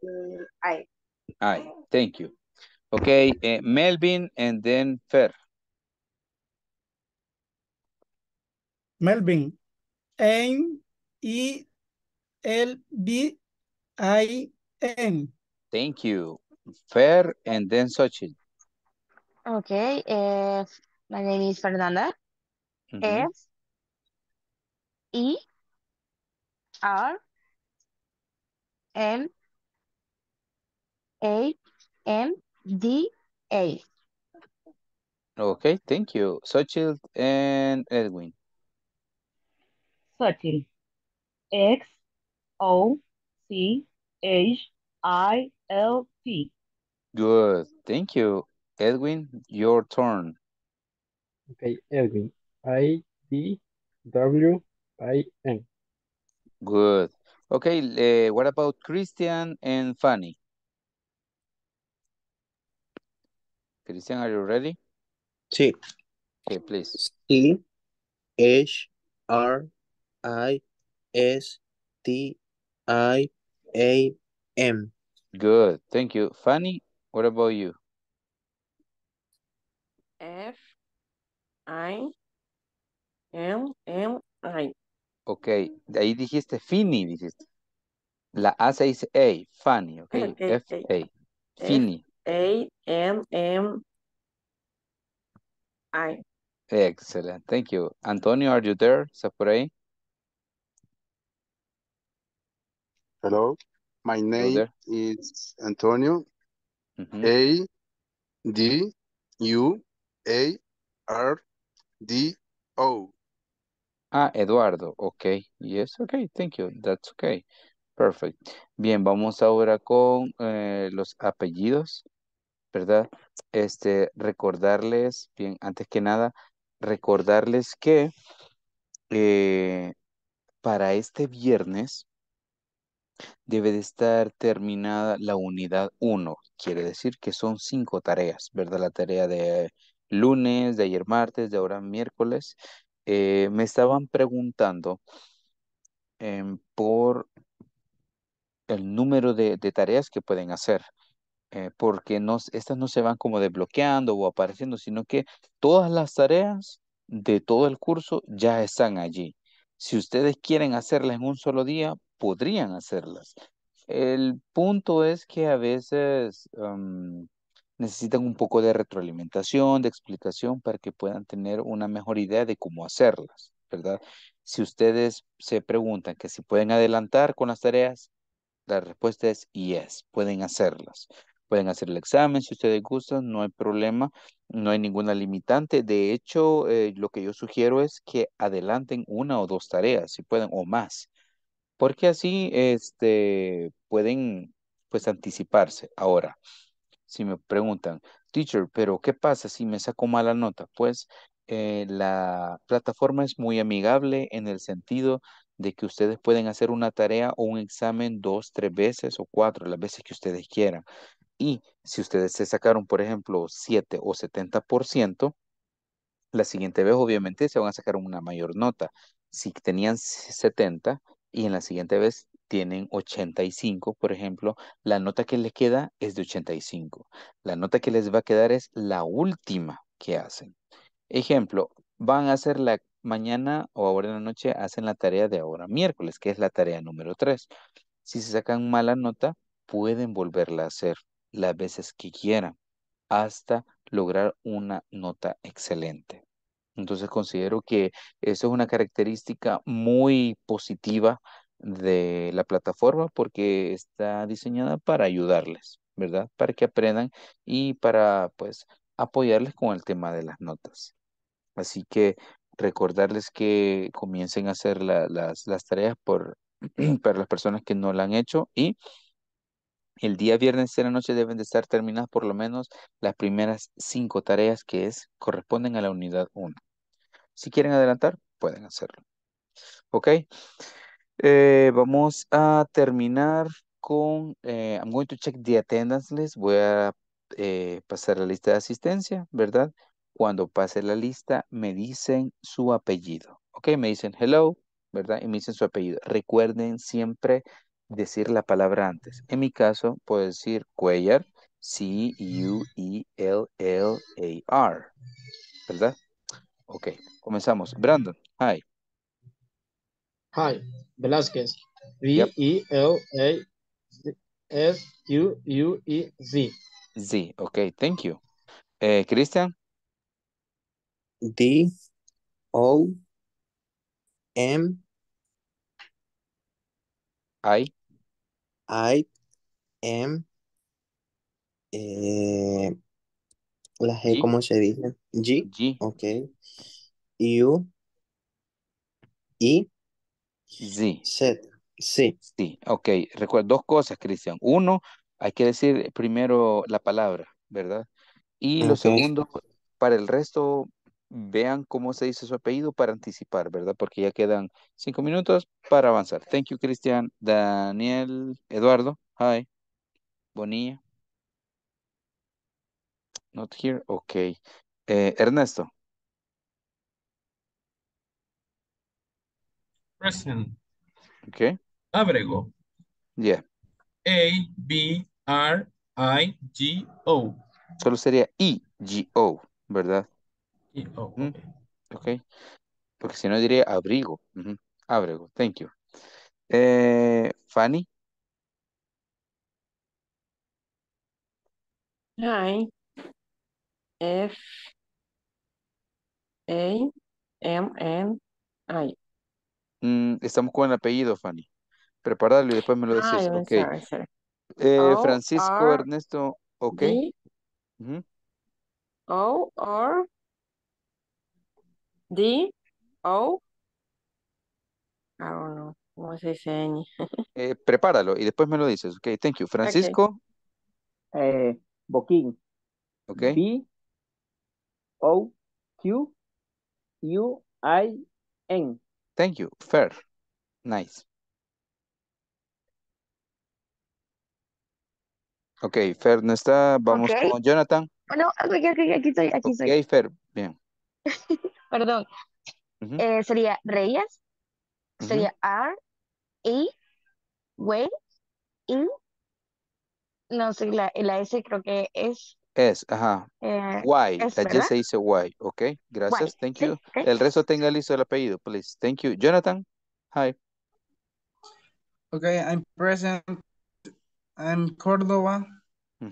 A Y L mm, I.
Thank you. Okay, eh, Melvin and then Fer.
Melvin. M E L B I N.
Thank you. Fer and then Sochi.
Okay, uh, my name is Fernanda.
Mhm.
F E R M A M D A.
Okay, thank you. Xochitl and Edwin.
Xochitl. X O C H I L T.
Good, thank you. Edwin, your turn.
Okay, Edwin. I D W I N.
Good. Okay, eh, what about Christian and Fanny? Christian, are you ready?
Sí.
Okay, please.
C H R I S T I A M.
Good, thank you. Fanny, what about you?
F I M M I.
Ok, de ahí dijiste Fini, dijiste. La A se dice A, Fanny, ok.
Ok,
F
ok.
A. Fini.
A M M I.
Excellent, thank you. Antonio, are you there? ¿Estás por ahí?
Hello, my name is Antonio.
Mhm.
A D U A R D O.
Ah, Eduardo, ok. Yes, ok, thank you. That's okay. Perfect. Bien, vamos ahora con eh, los apellidos, ¿verdad? Este, recordarles, bien, antes que nada, recordarles que eh, para este viernes debe de estar terminada la unidad 1. Quiere decir que son cinco tareas, ¿verdad? La tarea de lunes, de ayer martes, de ahora miércoles. Eh, me estaban preguntando em, por el número de, de tareas que pueden hacer. Eh, porque no, estas no se van como desbloqueando o apareciendo, sino que todas las tareas de todo el curso ya están allí. Si ustedes quieren hacerlas en un solo día, podrían hacerlas. El punto es que a veces am, necesitan un poco de retroalimentación, de explicación para que puedan tener una mejor idea de cómo hacerlas, ¿verdad? Si ustedes se preguntan que si pueden adelantar con las tareas, la respuesta es yes, pueden hacerlas. Pueden hacer el examen si ustedes gustan, no hay problema, no hay ninguna limitante. De hecho, eh, lo que yo sugiero es que adelanten una o dos tareas, si pueden, o más, porque así este, pueden pues anticiparse. Ahora, si me preguntan, teacher, pero ¿qué pasa si me saco mala nota? Pues eh, la plataforma es muy amigable en el sentido de que ustedes pueden hacer una tarea o un examen dos, tres veces o cuatro, las veces que ustedes quieran. Y si ustedes se sacaron, por ejemplo, 7 o 70%, la siguiente vez obviamente se van a sacar una mayor nota. Si tenían 70 y en la siguiente vez tienen 85, por ejemplo, la nota que les queda es de 85. La nota que les va a quedar es la última que hacen. Ejemplo, van a hacer la mañana o ahora en la noche, hacen la tarea de ahora miércoles, que es la tarea número 3. Si se sacan mala nota, pueden volverla a hacer las veces que quieran hasta lograr una nota excelente. Entonces considero que eso es una característica muy positiva de la plataforma porque está diseñada para ayudarles, ¿verdad? Para que aprendan y para pues apoyarles con el tema de las notas. Así que recordarles que comiencen a hacer la- las, las tareas por, para las personas que no la han hecho y el día viernes de la noche deben de estar terminadas por lo menos las primeras cinco tareas que es, corresponden a la unidad 1. Si quieren adelantar, pueden hacerlo. ¿Ok? Eh, vamos a terminar con, eh, I'm going to check the attendance list. Voy a eh, pasar la lista de asistencia, ¿verdad? Cuando pase la lista, me dicen su apellido. ¿Ok? Me dicen hello, ¿verdad? Y me dicen su apellido. Recuerden siempre decir la palabra antes. En mi caso, puedo decir Cuellar, C-U-E-L-L-A-R, ¿verdad? Ok, comenzamos. Brandon, hi.
Hi, Velázquez. V-E-L-A-S-U-U-E-Z.
Z, ok, thank you. Eh, Christian,
D O M
I,
I M eh, la G,
G,
¿cómo se dice? G,
G,
ok. U I
Z.
Z. Sí,
Sí, ok. Recuerda dos cosas, Cristian. Uno, hay que decir primero la palabra, ¿verdad? Y lo
ok.
segundo, para el resto, vean cómo se dice su apellido para anticipar, ¿verdad? Porque ya quedan cinco minutos para avanzar. Thank you, Cristian. Daniel, Eduardo, hi. Bonilla, not here. Ok. Eh, Ernesto,
Present.
ok.
Abrego.
Yeah.
A, B, R, I, G, O.
Solo sería E-G-O, ¿verdad?
Y O,
Ujú,
ok.
Porque si no diría abrigo. Abrigo, thank you. Eh, Fanny,
Hi. F A M N I.
mm, estamos con el apellido, Fanny. Prepararlo y después me lo decís.
I'm
Ok.
sorry, sorry.
Eh, Francisco,
R
Ernesto, ok.
D O R D O. I don't know. ¿Cómo se dice? ñ?
eh, prepáralo y después me lo dices. Ok, thank you. Francisco,
Eh, Boquín.
ok.
B O Q U I N.
Thank you. Fer, nice. Ok, Fer no está. Vamos
Ok.
con Jonathan.
Oh, no, aquí, aquí, aquí estoy, aquí
Ok,
estoy.
Fer, bien.
Perdón.
Ujú,
Eh, sería Reyes,
ujú.
sería R, E, Way, I, no sé, la, la S creo que es,
Es, ajá.
eh,
Why,
es,
la Y
¿verdad?
se dice why. Ok, gracias. Thank
sí,
you.
ok.
El resto tenga listo el apellido, please. Thank you. Jonathan, hi.
Okay, I'm present. I'm Cordova.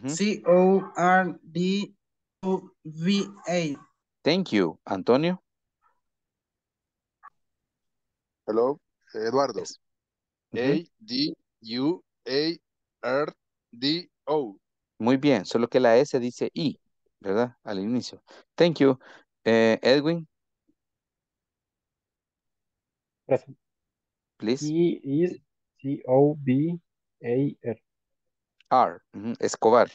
C O R D O V A.
Thank you. Antonio.
Hello, Eduardo.
Yes.
A D U A R D O.
Muy bien, solo que la S dice I, ¿verdad? Al inicio. Thank you. Eh, Edwin,
Present.
please.
He is C-O-B-A-R.
R. ujú, Escobar.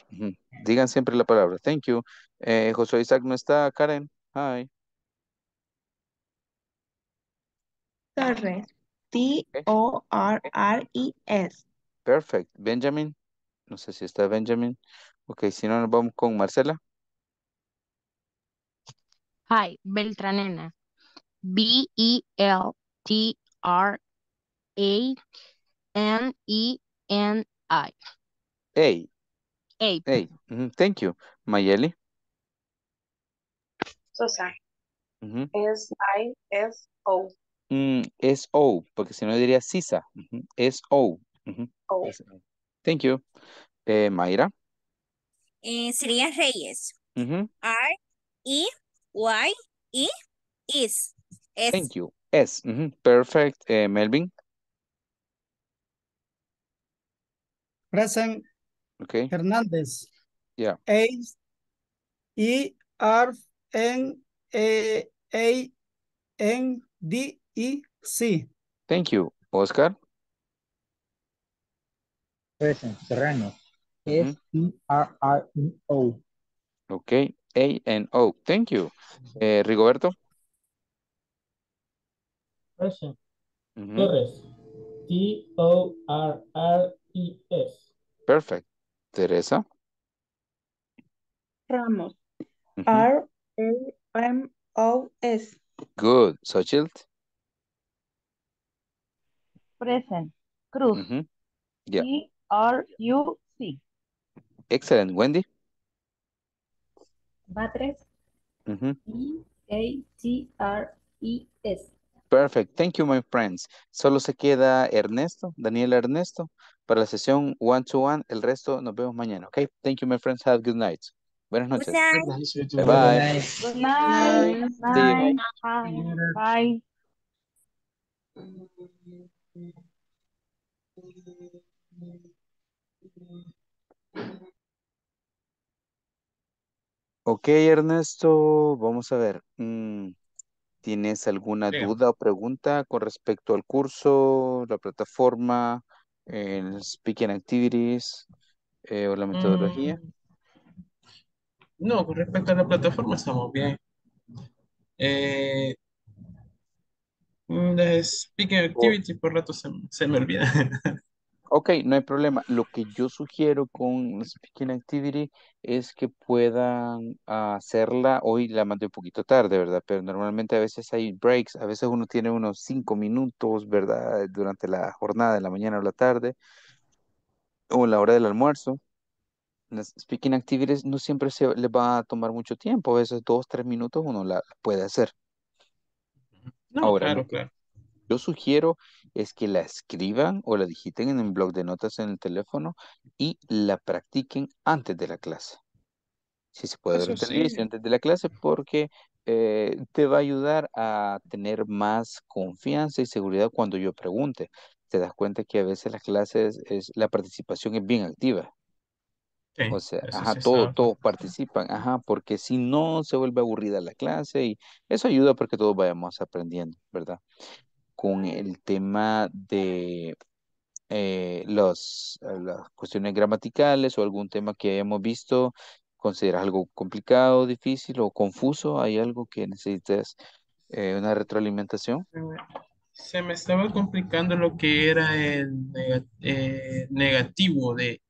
Digan siempre la palabra. Thank you. Eh, Josué Isaac no está. Karen, hi.
Torres. T-O-R-R-E-S.
Perfect. Benjamin, no sé si está Benjamin. Ok, si no, nos vamos con Marcela.
Hi, Beltranena. E B-E-L-T-R-A-N-E-N-I.
Hey,
Ape.
hey. ujú, Thank you. Mayeli.
Sosa.
ujú.
S I S O.
Mm, es O, porque si no diría Sisa. ujú, Es O. es O. Thank you. Eh, Mayra.
Eh, sería Reyes.
ujú,
R E Y E is. Es.
Thank you. S. Perfect. Eh, Melvin.
Present
Ok.
Hernández.
Yeah.
A E R N A A N D E C.
Thank you. Oscar.
Present, Serrano.
ujú,
S-E-R-R-E-O.
Ok. A and O. Thank you. Eh, Rigoberto.
Present.
ujú,
Torres. T O R R E S.
Perfect. Teresa.
Ramos.
ujú,
R-A-M-O-S.
Good. Xochitl.
Present. Cruz.
Mhm. Yeah.
C-R-U-C.
Excellent. Wendy?
Batres.
Mhm.
B-A-T-R-E-S.
Perfect. Thank you, my friends. Solo se queda Ernesto, Daniel Ernesto, para la sesión one to one. El resto nos vemos mañana, ¿ok? Thank you, my friends. Have a good night. Buenas noches. Bye bye.
Good night. Good
See you.
night. Bye.
Ok, Ernesto, vamos a ver. mm, ¿Tienes alguna duda o pregunta con respecto al curso, la plataforma, el speaking activities eh, o la metodología?
Mm, No, con respecto a la plataforma estamos bien. Eh, the speaking activity por rato se, se me olvida.
Ok, no hay problema. Lo que yo sugiero con Speaking Activity es que puedan hacerla, hoy la mandé un poquito tarde, ¿verdad? Pero normalmente a veces hay breaks, a veces uno tiene unos cinco minutos, ¿verdad? Durante la jornada, de la mañana o la tarde, o la hora del almuerzo. Las Speaking Activities no siempre se les va a tomar mucho tiempo, a veces dos, tres minutos uno la puede hacer.
No,
Ahora,
claro,
yo sugiero es que la escriban o la digiten en un blog de notas en el teléfono y la practiquen antes de la clase. Si se puede
Eso
el
sí.
antes de la clase, porque eh, te va a ayudar a tener más confianza y seguridad cuando yo pregunte. Te das cuenta que a veces las clases, es, la participación es bien activa.
Sí,
O sea, ajá,
sí
todos participan, ajá, porque si no se vuelve aburrida la clase y eso ayuda porque todos vayamos aprendiendo, ¿verdad? Con el tema de eh, los, eh, las cuestiones gramaticales o algún tema que hayamos visto, ¿consideras algo complicado, difícil o confuso? ¿Hay algo que necesites eh, una retroalimentación?
Se me, estaba complicando lo que era el nega- eh, negativo de,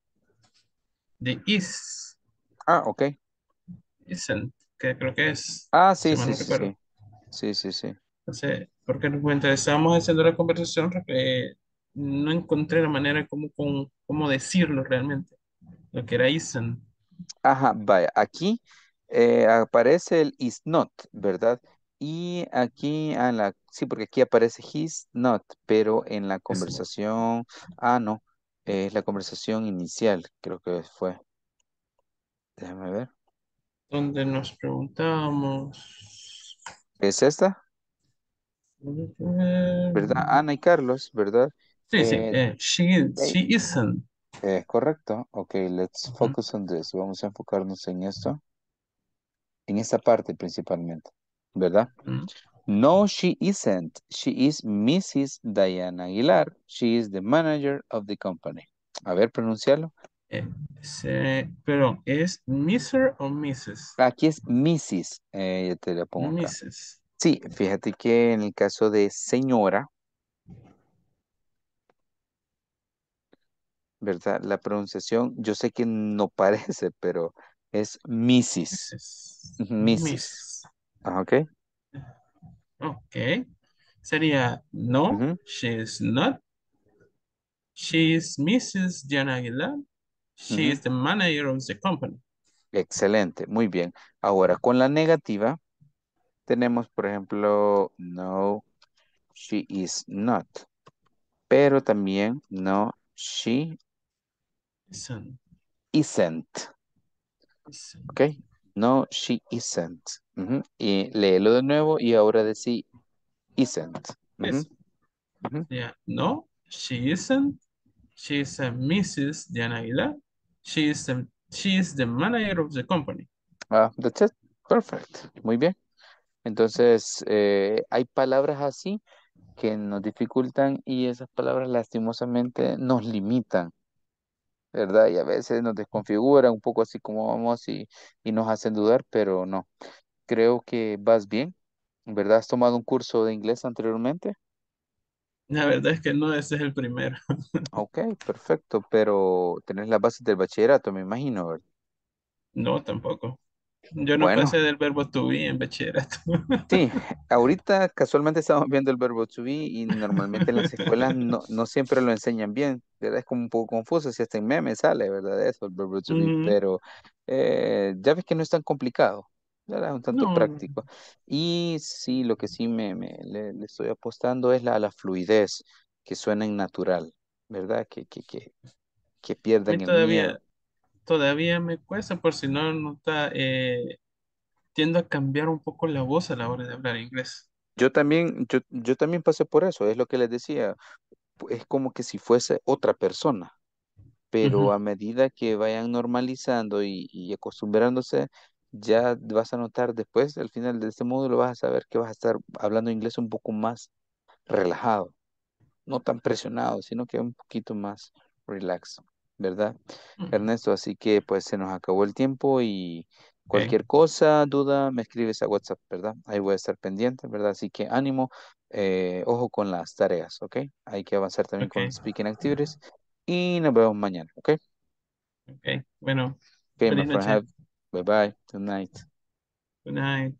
de is,
Ah, ok.
isn't, que creo que es,
Ah, sí, sí,
no
sí, sí. Sí, sí, sí.
Entonces, porque mientras estábamos haciendo la conversación, eh, no encontré la manera como, cómo, cómo decirlo realmente, lo que era isn't.
Ajá, vaya, aquí eh, aparece el is not, ¿verdad? Y aquí, ah, en la, sí, porque aquí aparece he's not, pero en la conversación, ah, no, es la conversación inicial, creo que fue. Déjame ver.
donde nos preguntábamos,
¿Es esta? ¿Verdad? Ana y Carlos, ¿verdad?
sí, sí,
Eh,
eh, she, she isn't.
eh, correcto. Ok, let's focus on this. Vamos a enfocarnos en esto, en esta parte principalmente, ¿verdad?
Ujú.
No, she isn't. She is Mrs. Diana Aguilar. She is the manager of the company. A ver, pronunciarlo.
Eh, se- perdón, ¿es Mr. o Mrs.?
Aquí es Mrs. Eh, ya te la pongo acá.
Mrs.
Sí, fíjate que en el caso de señora, ¿verdad? La pronunciación, yo sé que no parece, pero es Mrs.
Mrs.
Mrs. Ah, ok.
Ok. Sería, no,
Ujú,
she is not. She is Mrs. Diana Aguilar. She is the manager of the company.
Excelente, muy bien. Ahora, con la negativa, tenemos, por ejemplo, no, she is not. Pero también, no, she
Isn't.
isn't.
Isn't.
¿Ok? No, she isn't. Y léelo de nuevo y ahora decí isn't.
Yeah. No, she isn't. She is a Mrs. Diana Aguilar. She is the, she is the manager of the company.
Ah, that's it. Perfect. Muy bien. Entonces, eh, hay palabras así que nos dificultan y esas palabras lastimosamente nos limitan, ¿verdad? Y a veces nos desconfiguran un poco así como vamos y, y nos hacen dudar, pero no. Creo que vas bien, ¿verdad? ¿Has tomado un curso de inglés anteriormente?
La verdad es que no, ese es el primero.
Ok, perfecto, pero tenés las bases del bachillerato, me imagino, ¿verdad?
No, tampoco. Yo no
Bueno.
pasé del verbo to be en bachillerato.
Sí, ahorita casualmente estamos viendo el verbo to be y normalmente en las escuelas no, no siempre lo enseñan bien, ¿verdad? Es como un poco confuso, si hasta en meme sale, ¿verdad? Eso, el verbo to be, pero eh, ya ves que no es tan complicado, ¿verdad? Es un tanto
No,
práctico. Y sí, lo que sí me, me- le, le estoy apostando es la, la fluidez, que suenen natural, ¿verdad? Que, que, que, que pierdan el miedo.
Todavía me cuesta, por si no nota, eh, tiendo a cambiar un poco la voz a la hora de hablar inglés.
Yo también, yo, yo también pasé por eso, es lo que les decía, es como que si fuese otra persona. pero a medida que vayan normalizando y, y acostumbrándose, ya vas a notar después, al final de este módulo, vas a saber que vas a estar hablando inglés un poco más relajado, no tan presionado, sino que un poquito más relax, ¿verdad, Ernesto? Así que pues se nos acabó el tiempo y cualquier cosa, duda, me escribes a WhatsApp, ¿verdad? Ahí voy a estar pendiente, ¿verdad? Así que ánimo, eh, ojo con las tareas, ¿ok? Hay que avanzar también
ok,
con speaking activities y nos vemos mañana, ¿ok?
ok. Bueno,
Okay, my friend, have bye bye. Good night.
Good night.